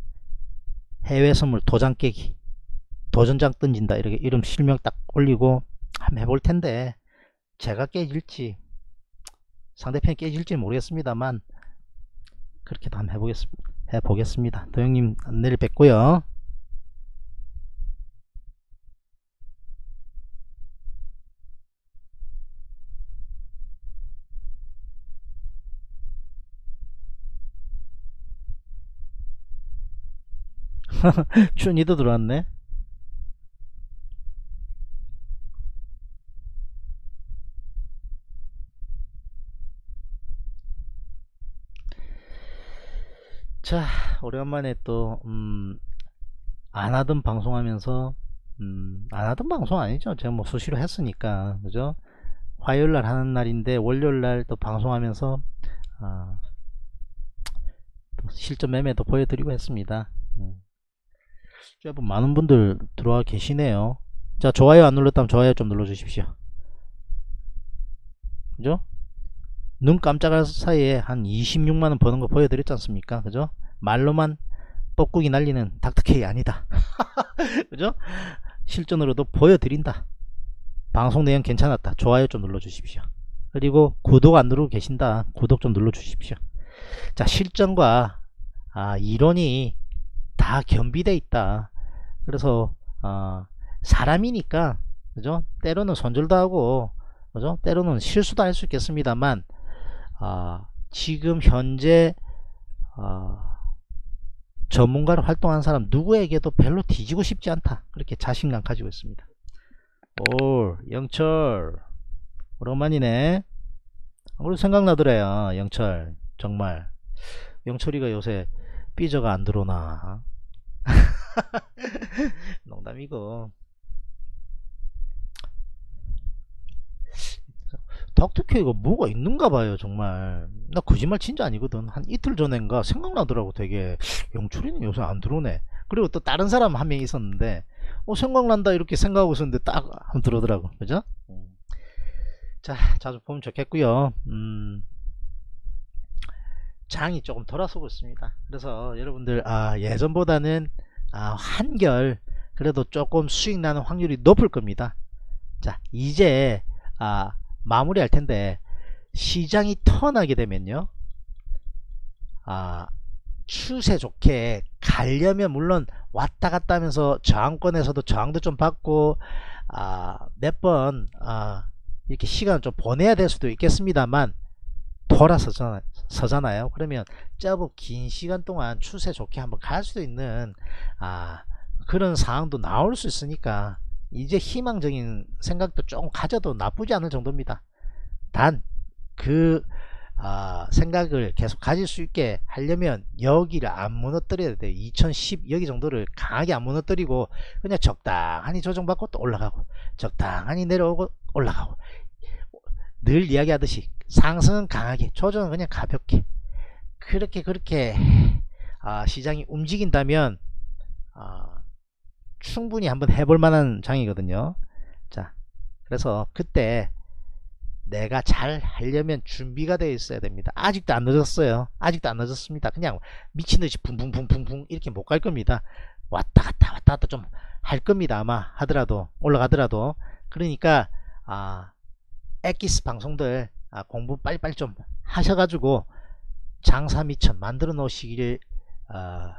Speaker 2: 해외 선물 도장 깨기. 도전장 던진다. 이렇게 이름 실명 딱 올리고 한번 해볼 텐데 제가 깨질지 상대편이 깨질지 모르겠습니다만 그렇게도 한번 해보겠습니다. 해보겠습니다. 도영님 내일 뵙고요. 춘이도 들어왔네. 자, 오랜만에 또, 음, 안 하던 방송하면서, 음, 안 하던 방송 아니죠. 제가 뭐 수시로 했으니까, 그죠? 화요일 날 하는 날인데, 월요일 날 또 방송하면서, 아, 또 실전 매매도 보여드리고 했습니다. 음. 여러분, 많은 분들 들어와 계시네요. 자, 좋아요 안 눌렀다면 좋아요 좀 눌러 주십시오. 그죠? 눈 깜짝할 사이에 한 26만원 버는 거 보여드렸지 않습니까? 그죠? 말로만 뻐꾸기 날리는 닥터케이 아니다. 그죠? 실전으로도 보여드린다. 방송 내용 괜찮았다. 좋아요 좀 눌러 주십시오. 그리고 구독 안 누르고 계신다. 구독 좀 눌러 주십시오. 자, 실전과 아, 이론이 다 겸비돼 있다. 그래서 어, 사람이니까 그죠? 때로는 손절도 하고 그죠? 때로는 실수도 할 수 있겠습니다만 아, 지금 현재 아, 전문가로 활동하는 사람 누구에게도 별로 뒤지고 싶지 않다. 그렇게 자신감 가지고 있습니다. 오, 영철 오랜만이네. 오늘 생각나더래요. 영철 정말 영철이가 요새 삐져가 안 들어오나. 농담이고. 닥터케이가 뭐가 있는가 봐요 정말. 나 거짓말 진짜 아니거든. 한 이틀 전인가 생각나더라고 되게. 영철이는 요새 안 들어오네. 그리고 또 다른 사람 한 명 있었는데 어 생각난다 이렇게 생각하고 있었는데 딱한번 들어오더라고. 그죠? 음. 자 자주 보면 좋겠고요. 음, 장이 조금 돌아서고 있습니다. 그래서 여러분들 아, 예전보다는 아, 한결 그래도 조금 수익 나는 확률이 높을 겁니다. 자 이제 아, 마무리할 텐데 시장이 턴하게 되면요. 아 추세 좋게 가려면 물론 왔다 갔다 하면서 저항권에서도 저항도 좀 받고 아, 몇번 아, 이렇게 시간을 좀 보내야 될 수도 있겠습니다만 돌아서 잖아요 그러면 제법 긴 시간 동안 추세 좋게 한번 갈 수도 있는 아, 그런 상황도 나올 수 있으니까 이제 희망적인 생각도 조금 가져도 나쁘지 않을 정도입니다. 단그 아, 생각을 계속 가질 수 있게 하려면 여기를 안 무너뜨려야 돼요 2010 여기 정도를 강하게 안 무너뜨리고 그냥 적당히 조정받고 또 올라가고 적당히 내려오고 올라가고 늘 이야기하듯이 상승은 강하게 조정은 그냥 가볍게. 그렇게 그렇게 아, 시장이 움직인다면 아, 충분히 한번 해볼 만한 장이거든요. 자 그래서 그때 내가 잘 하려면 준비가 되어 있어야 됩니다. 아직도 안 늦었어요. 아직도 안 늦었습니다. 그냥 미친듯이 붕붕붕붕붕 이렇게 못 갈 겁니다. 왔다 갔다 왔다 갔다 좀 할 겁니다. 아마 하더라도 올라가더라도. 그러니까 아 엑기스 방송들 아, 공부 빨리빨리 좀 하셔가지고 장사 미천 만들어 놓으시기를 어,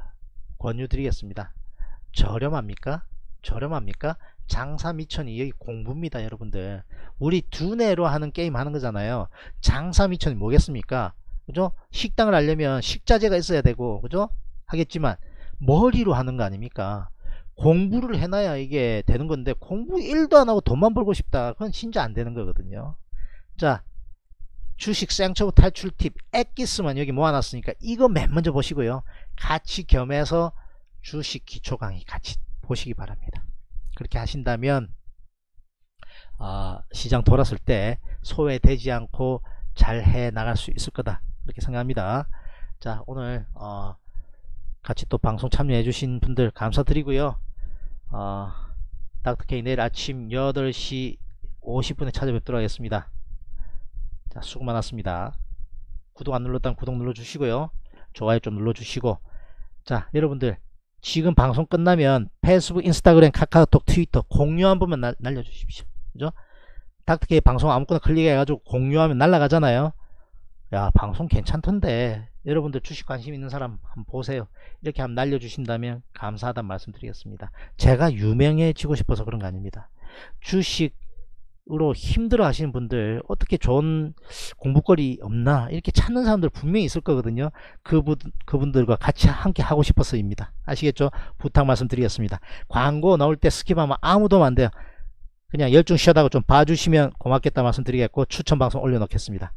Speaker 2: 권유드리겠습니다. 저렴합니까? 저렴합니까? 장사 미천이 여기 공부입니다 여러분들. 우리 두뇌로 하는 게임 하는 거잖아요. 장사 미천이 뭐겠습니까? 그죠? 식당을 하려면 식자재가 있어야 되고 그죠? 하겠지만 머리로 하는 거 아닙니까 공부를 해놔야 이게 되는 건데 공부 1도 안 하고 돈만 벌고 싶다. 그건 진짜 안 되는 거거든요. 자 주식 생초보 탈출 팁. 엑기스만 여기 모아놨으니까 이거 맨 먼저 보시고요. 같이 겸해서 주식 기초 강의 같이 보시기 바랍니다. 그렇게 하신다면 어, 시장 돌았을 때 소외되지 않고 잘 해 나갈 수 있을 거다. 그렇게 생각합니다. 자 오늘 어, 같이 또 방송 참여해 주신 분들 감사드리고요. 어, 닥터케이 내일 아침 8시 50분에 찾아뵙도록 하겠습니다. 자 수고 많았습니다. 구독 안 눌렀다면 구독 눌러주시고요. 좋아요 좀 눌러주시고. 자 여러분들 지금 방송 끝나면 페이스북 인스타그램 카카오톡 트위터 공유 한 번만 날, 날려주십시오. 그죠? 닥터케이 방송 아무거나 클릭해 가지고 공유하면 날라가잖아요. 야 방송 괜찮던데 여러분들 주식 관심 있는 사람 한번 보세요. 이렇게 한번 날려주신다면 감사하다는 말씀 드리겠습니다. 제가 유명해지고 싶어서 그런 거 아닙니다. 주식으로 힘들어 하시는 분들 어떻게 좋은 공부거리 없나 이렇게 찾는 사람들 분명히 있을 거거든요. 그분, 그분들과 같이 함께 하고 싶어서입니다. 아시겠죠? 부탁 말씀 드리겠습니다. 광고 나올 때 skip하면 아무 도움 안 돼요. 그냥 열중 쉬어다가 좀 봐주시면 고맙겠다 말씀 드리겠고 추천 방송 올려놓겠습니다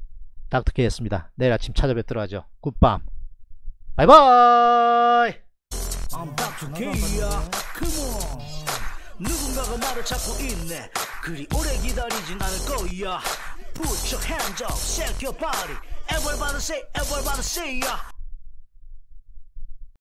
Speaker 2: 닥터케이였습니다. 내일 아침 찾아뵙도록 하죠. good밤. 바이바이.
Speaker 1: 누군가가 나를 찾고 있네 그리 오래 기다리진 않을 거야 Put your hands up, shake your body Everybody say, everybody say yeah